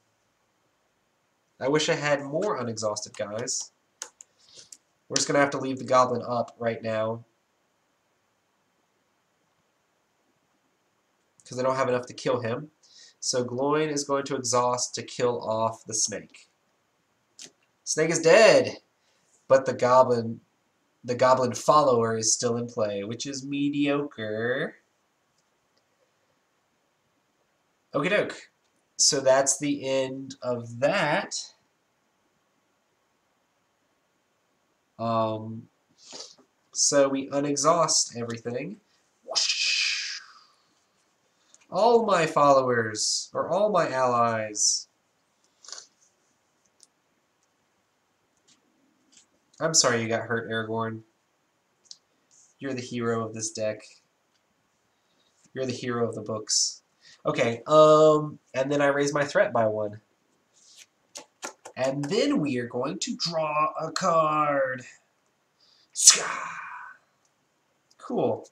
I wish I had more unexhausted guys. We're just going to have to leave the goblin up right now. Because I don't have enough to kill him. So Gloin is going to exhaust to kill off the snake. Snake is dead! But the goblin the goblin follower is still in play, which is mediocre. Okie doke. So that's the end of that. Um, so we unexhaust everything. All my followers, or all my allies. I'm sorry you got hurt, Aragorn. You're the hero of this deck. You're the hero of the books. Okay, um, and then I raise my threat by one. And then we are going to draw a card. Cool.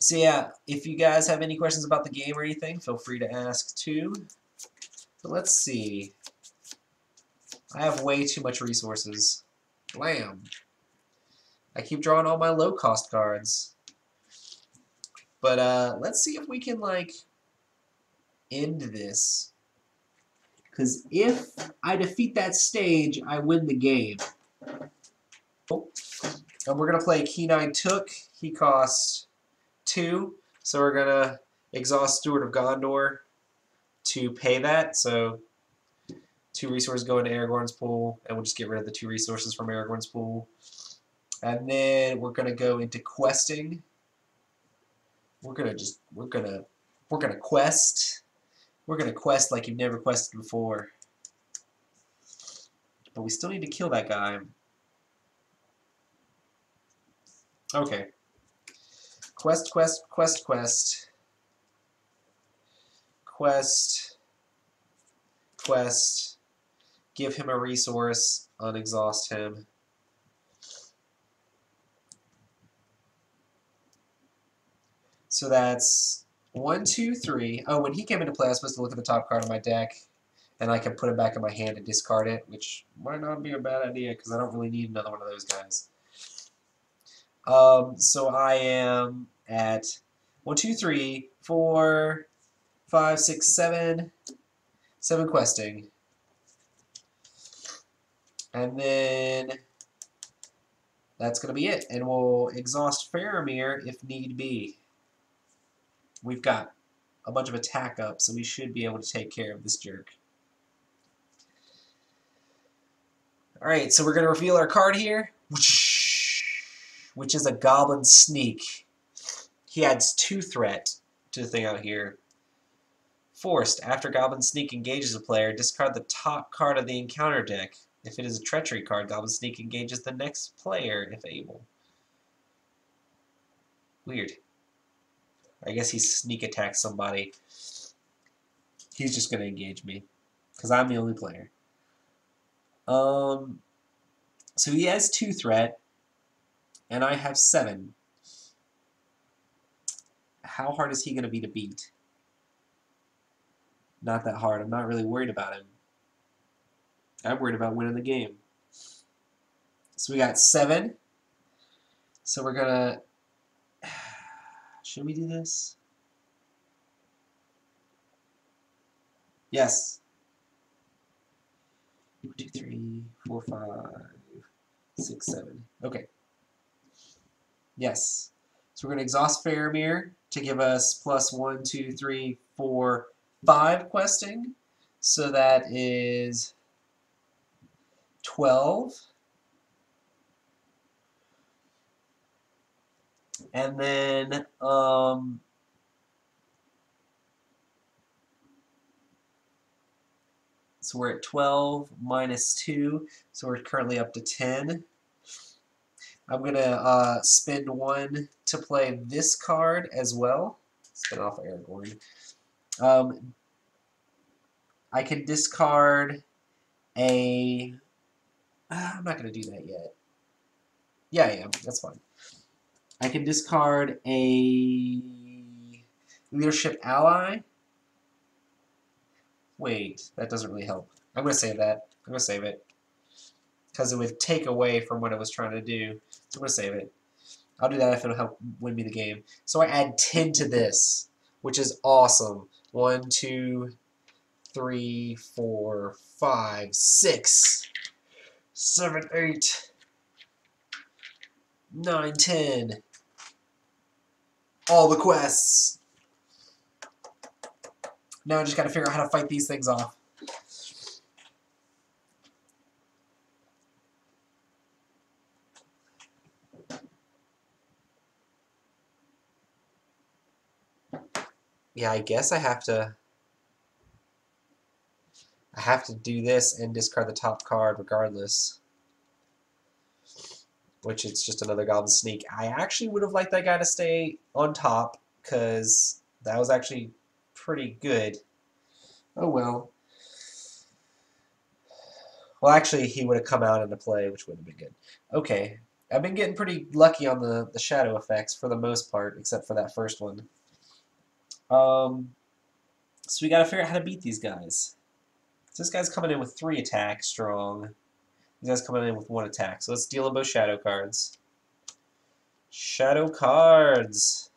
So yeah, if you guys have any questions about the game or anything, feel free to ask too. But let's see. I have way too much resources. Blam. I keep drawing all my low-cost cards. But uh, let's see if we can, like, end this. Because if I defeat that stage, I win the game. Oh. And we're going to play Keen-Eyed Took. He costs two. So we're going to exhaust Steward of Gondor to pay that. So two resources go into Aragorn's pool, and we'll just get rid of the two resources from Aragorn's pool. And then we're going to go into questing. We're going to just, we're going to, we're going to quest we're going to quest like you've never quested before. But we still need to kill that guy. Okay. Quest, quest, quest, quest. Quest. Quest. Give him a resource. Unexhaust him. So that's one, two, three. Oh, when he came into play, I was supposed to look at the top card of my deck, and I can put it back in my hand and discard it, which might not be a bad idea, because I don't really need another one of those guys. Um, so I am at one, two, three, four, five, six, seven, seven questing. And then that's going to be it. And we'll exhaust Faramir if need be we've got a bunch of attack up, so we should be able to take care of this jerk. Alright, so we're going to reveal our card here, which is a Goblin Sneak. He adds 2 threat to the thing out here. Forced. After Goblin Sneak engages a player, discard the top card of the encounter deck. If it is a Treachery card, Goblin Sneak engages the next player if able. Weird. I guess he sneak attacks somebody. He's just going to engage me. Because I'm the only player. Um, so he has 2 threat. And I have 7. How hard is he going to be to beat? Not that hard. I'm not really worried about him. I'm worried about winning the game. So we got seven. So we're gonna. Should we do this? Yes. One, two, three, four, five, six, seven. Okay. Yes. So we're going to exhaust Faramir to give us plus one, two, three, four, five questing. So that is 12. And then um, so we're at 12 minus 2, so we're currently up to 10. I'm going to uh, spend one to play this card as well. Spin off Aragorn. Um, I can discard a... Uh, I'm not going to do that yet. Yeah, I am. That's fine. I can discard a leadership ally. Wait, that doesn't really help. I'm going to save that. I'm going to save it. Because it would take away from what I was trying to do. So I'm going to save it. I'll do that if it'll help win me the game. So I add 10 to this, which is awesome. 1, 2, 3, 4, 5, 6, 7, 8, 9, 10. All the quests. Now I just got to figure out how to fight these things off. Yeah, I guess I have to... I have to do this and discard the top card regardless. Which it's just another Goblin Sneak. I actually would have liked that guy to stay on top because that was actually pretty good. Oh well. Well, actually, he would have come out into play, which would have been good. Okay. I've been getting pretty lucky on the, the shadow effects for the most part, except for that first one. Um, so we got to figure out how to beat these guys. This guy's coming in with three attack strong. This guy's coming in with one attack. So let's deal them both shadow cards. Shadow cards.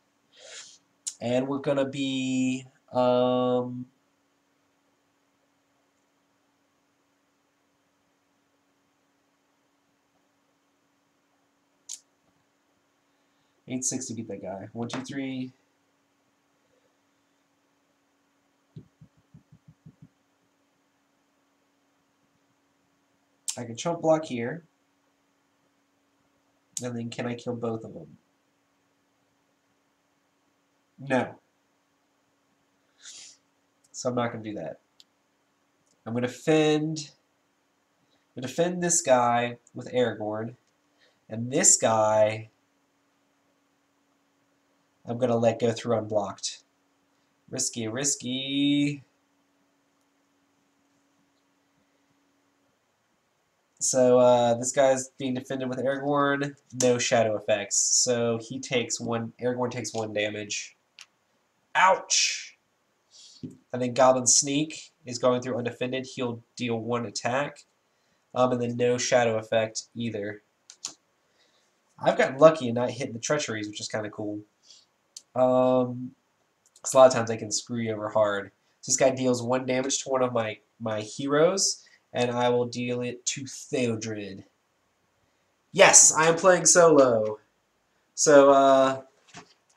And we're going to be... Um, Eight six to beat that guy. One, two, three. I can chump block here. And then can I kill both of them? No. So I'm not going to do that. I'm going to defend, I'm going to defend this guy with Aragorn. And this guy, I'm going to let go through unblocked. Risky, risky. So uh, this guy's being defended with Aragorn, no shadow effects. So he takes one, Aragorn takes one damage. Ouch! And then Goblin Sneak is going through undefended. He'll deal one attack. Um, and then no shadow effect either. I've gotten lucky in not hitting the treacheries, which is kind of cool. Um, a lot of times I can screw you over hard. So this guy deals one damage to one of my, my heroes and I will deal it to Theodred. Yes, I am playing solo. So, uh,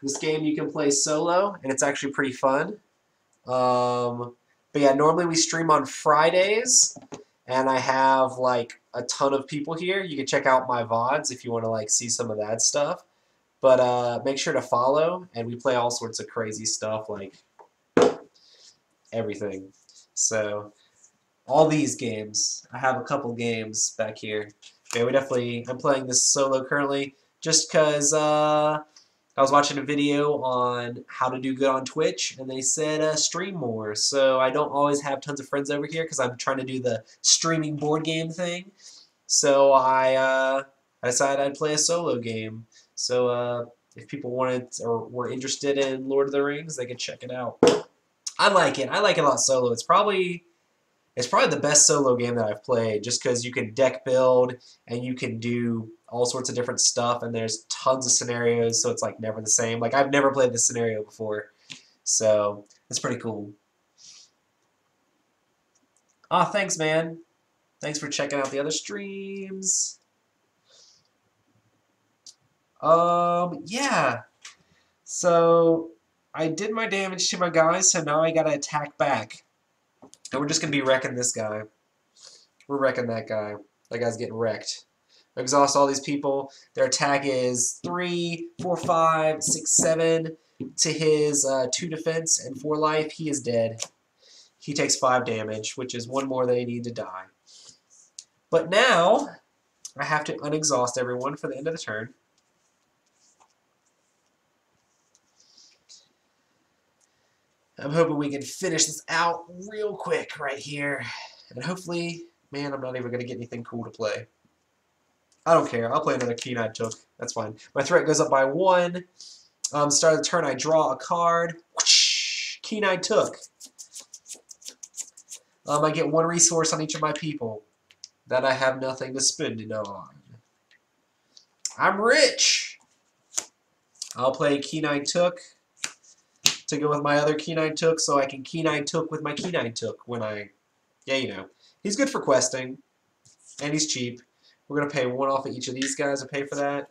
this game you can play solo, and it's actually pretty fun. Um, but yeah, normally we stream on Fridays, and I have, like, a ton of people here. You can check out my VODs if you want to, like, see some of that stuff. But, uh, make sure to follow, and we play all sorts of crazy stuff, like, everything. So, all these games. I have a couple games back here. Okay, we definitely, I'm playing this solo currently just because uh, I was watching a video on how to do good on Twitch and they said uh, stream more. So I don't always have tons of friends over here because I'm trying to do the streaming board game thing. So I, uh, I decided I'd play a solo game. So uh, if people wanted or were interested in Lord of the Rings, they could check it out. I like it. I like it a lot solo. It's probably It's probably the best solo game that I've played just because you can deck build and you can do all sorts of different stuff and there's tons of scenarios so it's like never the same. Like I've never played this scenario before. So it's pretty cool. Ah, thanks man. Thanks for checking out the other streams. Um, yeah. So I did my damage to my guys, so now I gotta attack back. And we're just going to be wrecking this guy. We're wrecking that guy. That guy's getting wrecked. Exhaust all these people. Their attack is 3, 4, 5, 6, 7 to his uh, 2 defense and 4 life. He is dead. He takes 5 damage, which is one more he need to die. But now, I have to unexhaust everyone for the end of the turn. I'm hoping we can finish this out real quick right here. And hopefully, man, I'm not even going to get anything cool to play. I don't care. I'll play another Keen-Eyed Took. That's fine. My threat goes up by one. Um, start of the turn, I draw a card. Keen-Eyed Took. Um, I get one resource on each of my people that I have nothing to spend it on. I'm rich! I'll play Keen-Eyed Took to go with my other Keen-Eyed Took so I can Keen-Eyed Took with my Keen-Eyed Took when I, yeah, you know. He's good for questing, and he's cheap. We're going to pay one off of each of these guys to pay for that.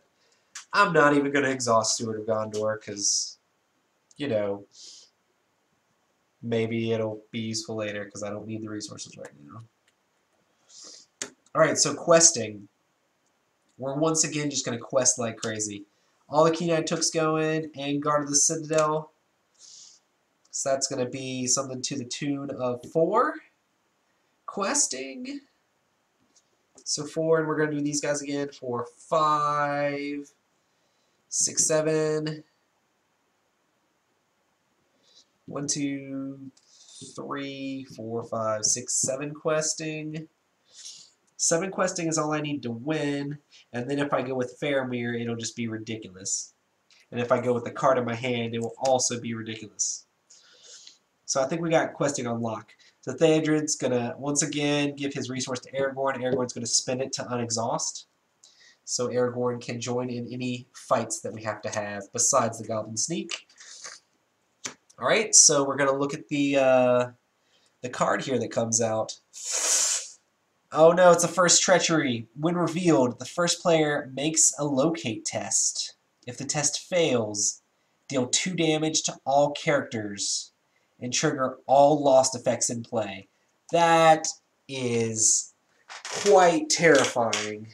I'm not even going to exhaust Steward of Gondor because, you know, maybe it'll be useful later because I don't need the resources right now. Alright, so questing. We're once again just going to quest like crazy. All the Keen-Eyed Tooks go in, and Guard of the Citadel. So that's going to be something to the tune of 4. Questing. So 4, and we're going to do these guys again for 5, 6, 7. 1, 2, 3, 4, 5, 6, 7 questing. 7 questing is all I need to win, and then if I go with Faramir, it'll just be ridiculous. And if I go with the card in my hand, it will also be ridiculous. So I think we got questing on lock. So Theodred's going to, once again, give his resource to Aragorn. Aragorn's going to spend it to unexhaust. So Aragorn can join in any fights that we have to have besides the Goblin Sneak. Alright, so we're going to look at the, uh, the card here that comes out. Oh no, it's a first treachery. When revealed, the first player makes a locate test. If the test fails, deal 2 damage to all characters and trigger all lost effects in play. That is quite terrifying.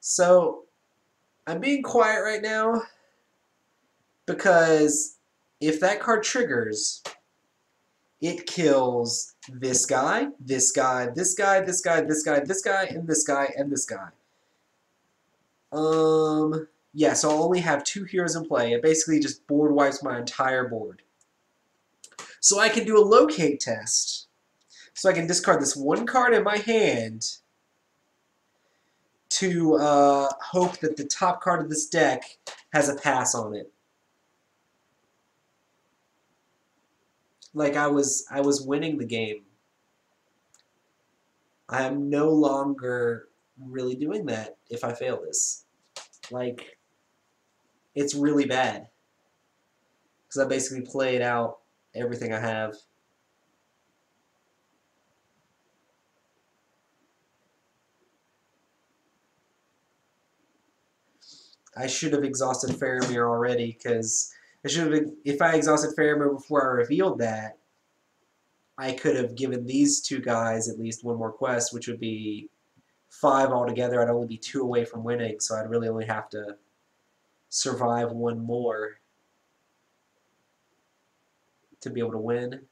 So, I'm being quiet right now because if that card triggers, it kills this guy, this guy, this guy, this guy, this guy, this guy, and this guy, and this guy. Um, yeah, so I'll only have two heroes in play. It basically just board wipes my entire board. So I can do a locate test. So I can discard this one card in my hand to uh, hope that the top card of this deck has a pass on it. Like I was I was winning the game. I am no longer really doing that if I fail this. Like it's really bad. Cuz I basically played out everything I have. I should have exhausted Faramir already because I should have, if I exhausted Faramir before I revealed that, I could have given these two guys at least one more quest, which would be five altogether. I'd only be two away from winning, so I'd really only have to survive one more to be able to win.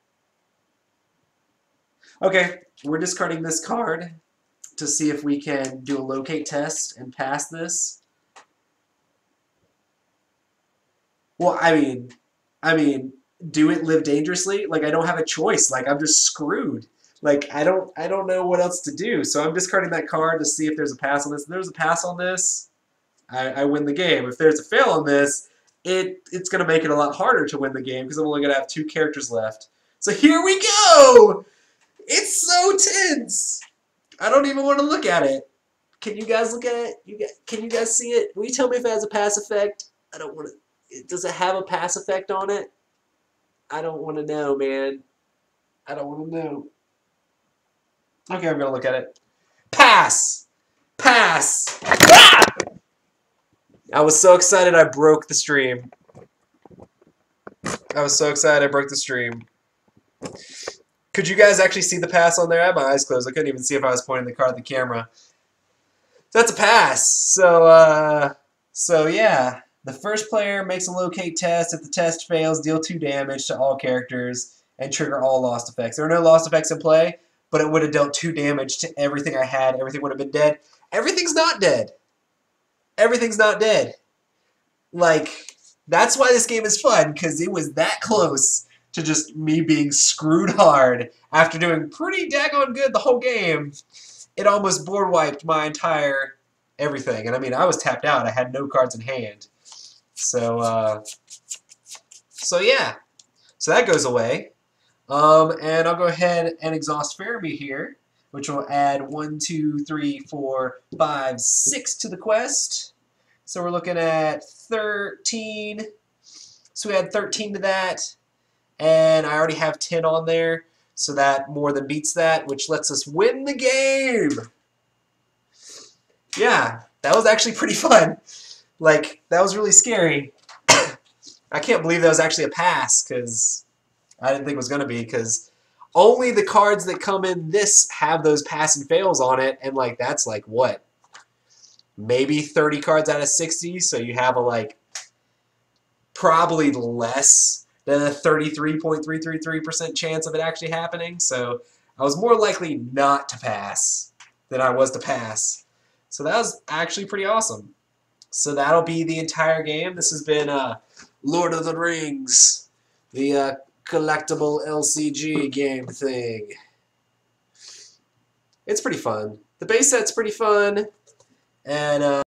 Okay, we're discarding this card to see if we can do a locate test and pass this. Well, I mean, I mean, do it live dangerously? Like I don't have a choice. Like I'm just screwed. like I don't I don't know what else to do. So I'm discarding that card to see if there's a pass on this. If there's a pass on this, I, I win the game. If there's a fail on this, it it's gonna make it a lot harder to win the game because I'm only gonna have two characters left. So here we go! It's so tense! I don't even want to look at it. Can you guys look at it? You guys, can you guys see it? Will you tell me if it has a pass effect? I don't want to. Does it have a pass effect on it? I don't want to know, man. I don't want to know. Okay, I'm gonna look at it. Pass! Pass! Ah! I was so excited I broke the stream. I was so excited I broke the stream. Could you guys actually see the pass on there? I had my eyes closed. I couldn't even see if I was pointing the card at the camera. That's a pass. So, uh, so yeah. The first player makes a locate test. If the test fails, deal 2 damage to all characters and trigger all lost effects. There are no lost effects in play, but it would have dealt 2 damage to everything I had. Everything would have been dead. Everything's not dead. Everything's not dead. Like, that's why this game is fun, because it was that close to just me being screwed hard after doing pretty daggone good the whole game. It almost board wiped my entire everything. And I mean, I was tapped out. I had no cards in hand. So, uh, so yeah. So that goes away. Um, and I'll go ahead and exhaust Faramir here, which will add one, two, three, four, five, six to the quest. So we're looking at 13. So we add 13 to that. And I already have 10 on there. So that more than beats that, which lets us win the game. Yeah, that was actually pretty fun. Like, that was really scary. I can't believe that was actually a pass, because I didn't think it was going to be, because only the cards that come in this have those pass and fails on it, and, like, that's, like, what? Maybe 30 cards out of 60, so you have a, like, probably less than a 33.333% chance of it actually happening, so I was more likely not to pass than I was to pass. So that was actually pretty awesome. So that'll be the entire game. This has been uh, Lord of the Rings, the uh, collectible LCG game thing. It's pretty fun. The base set's pretty fun, and uh,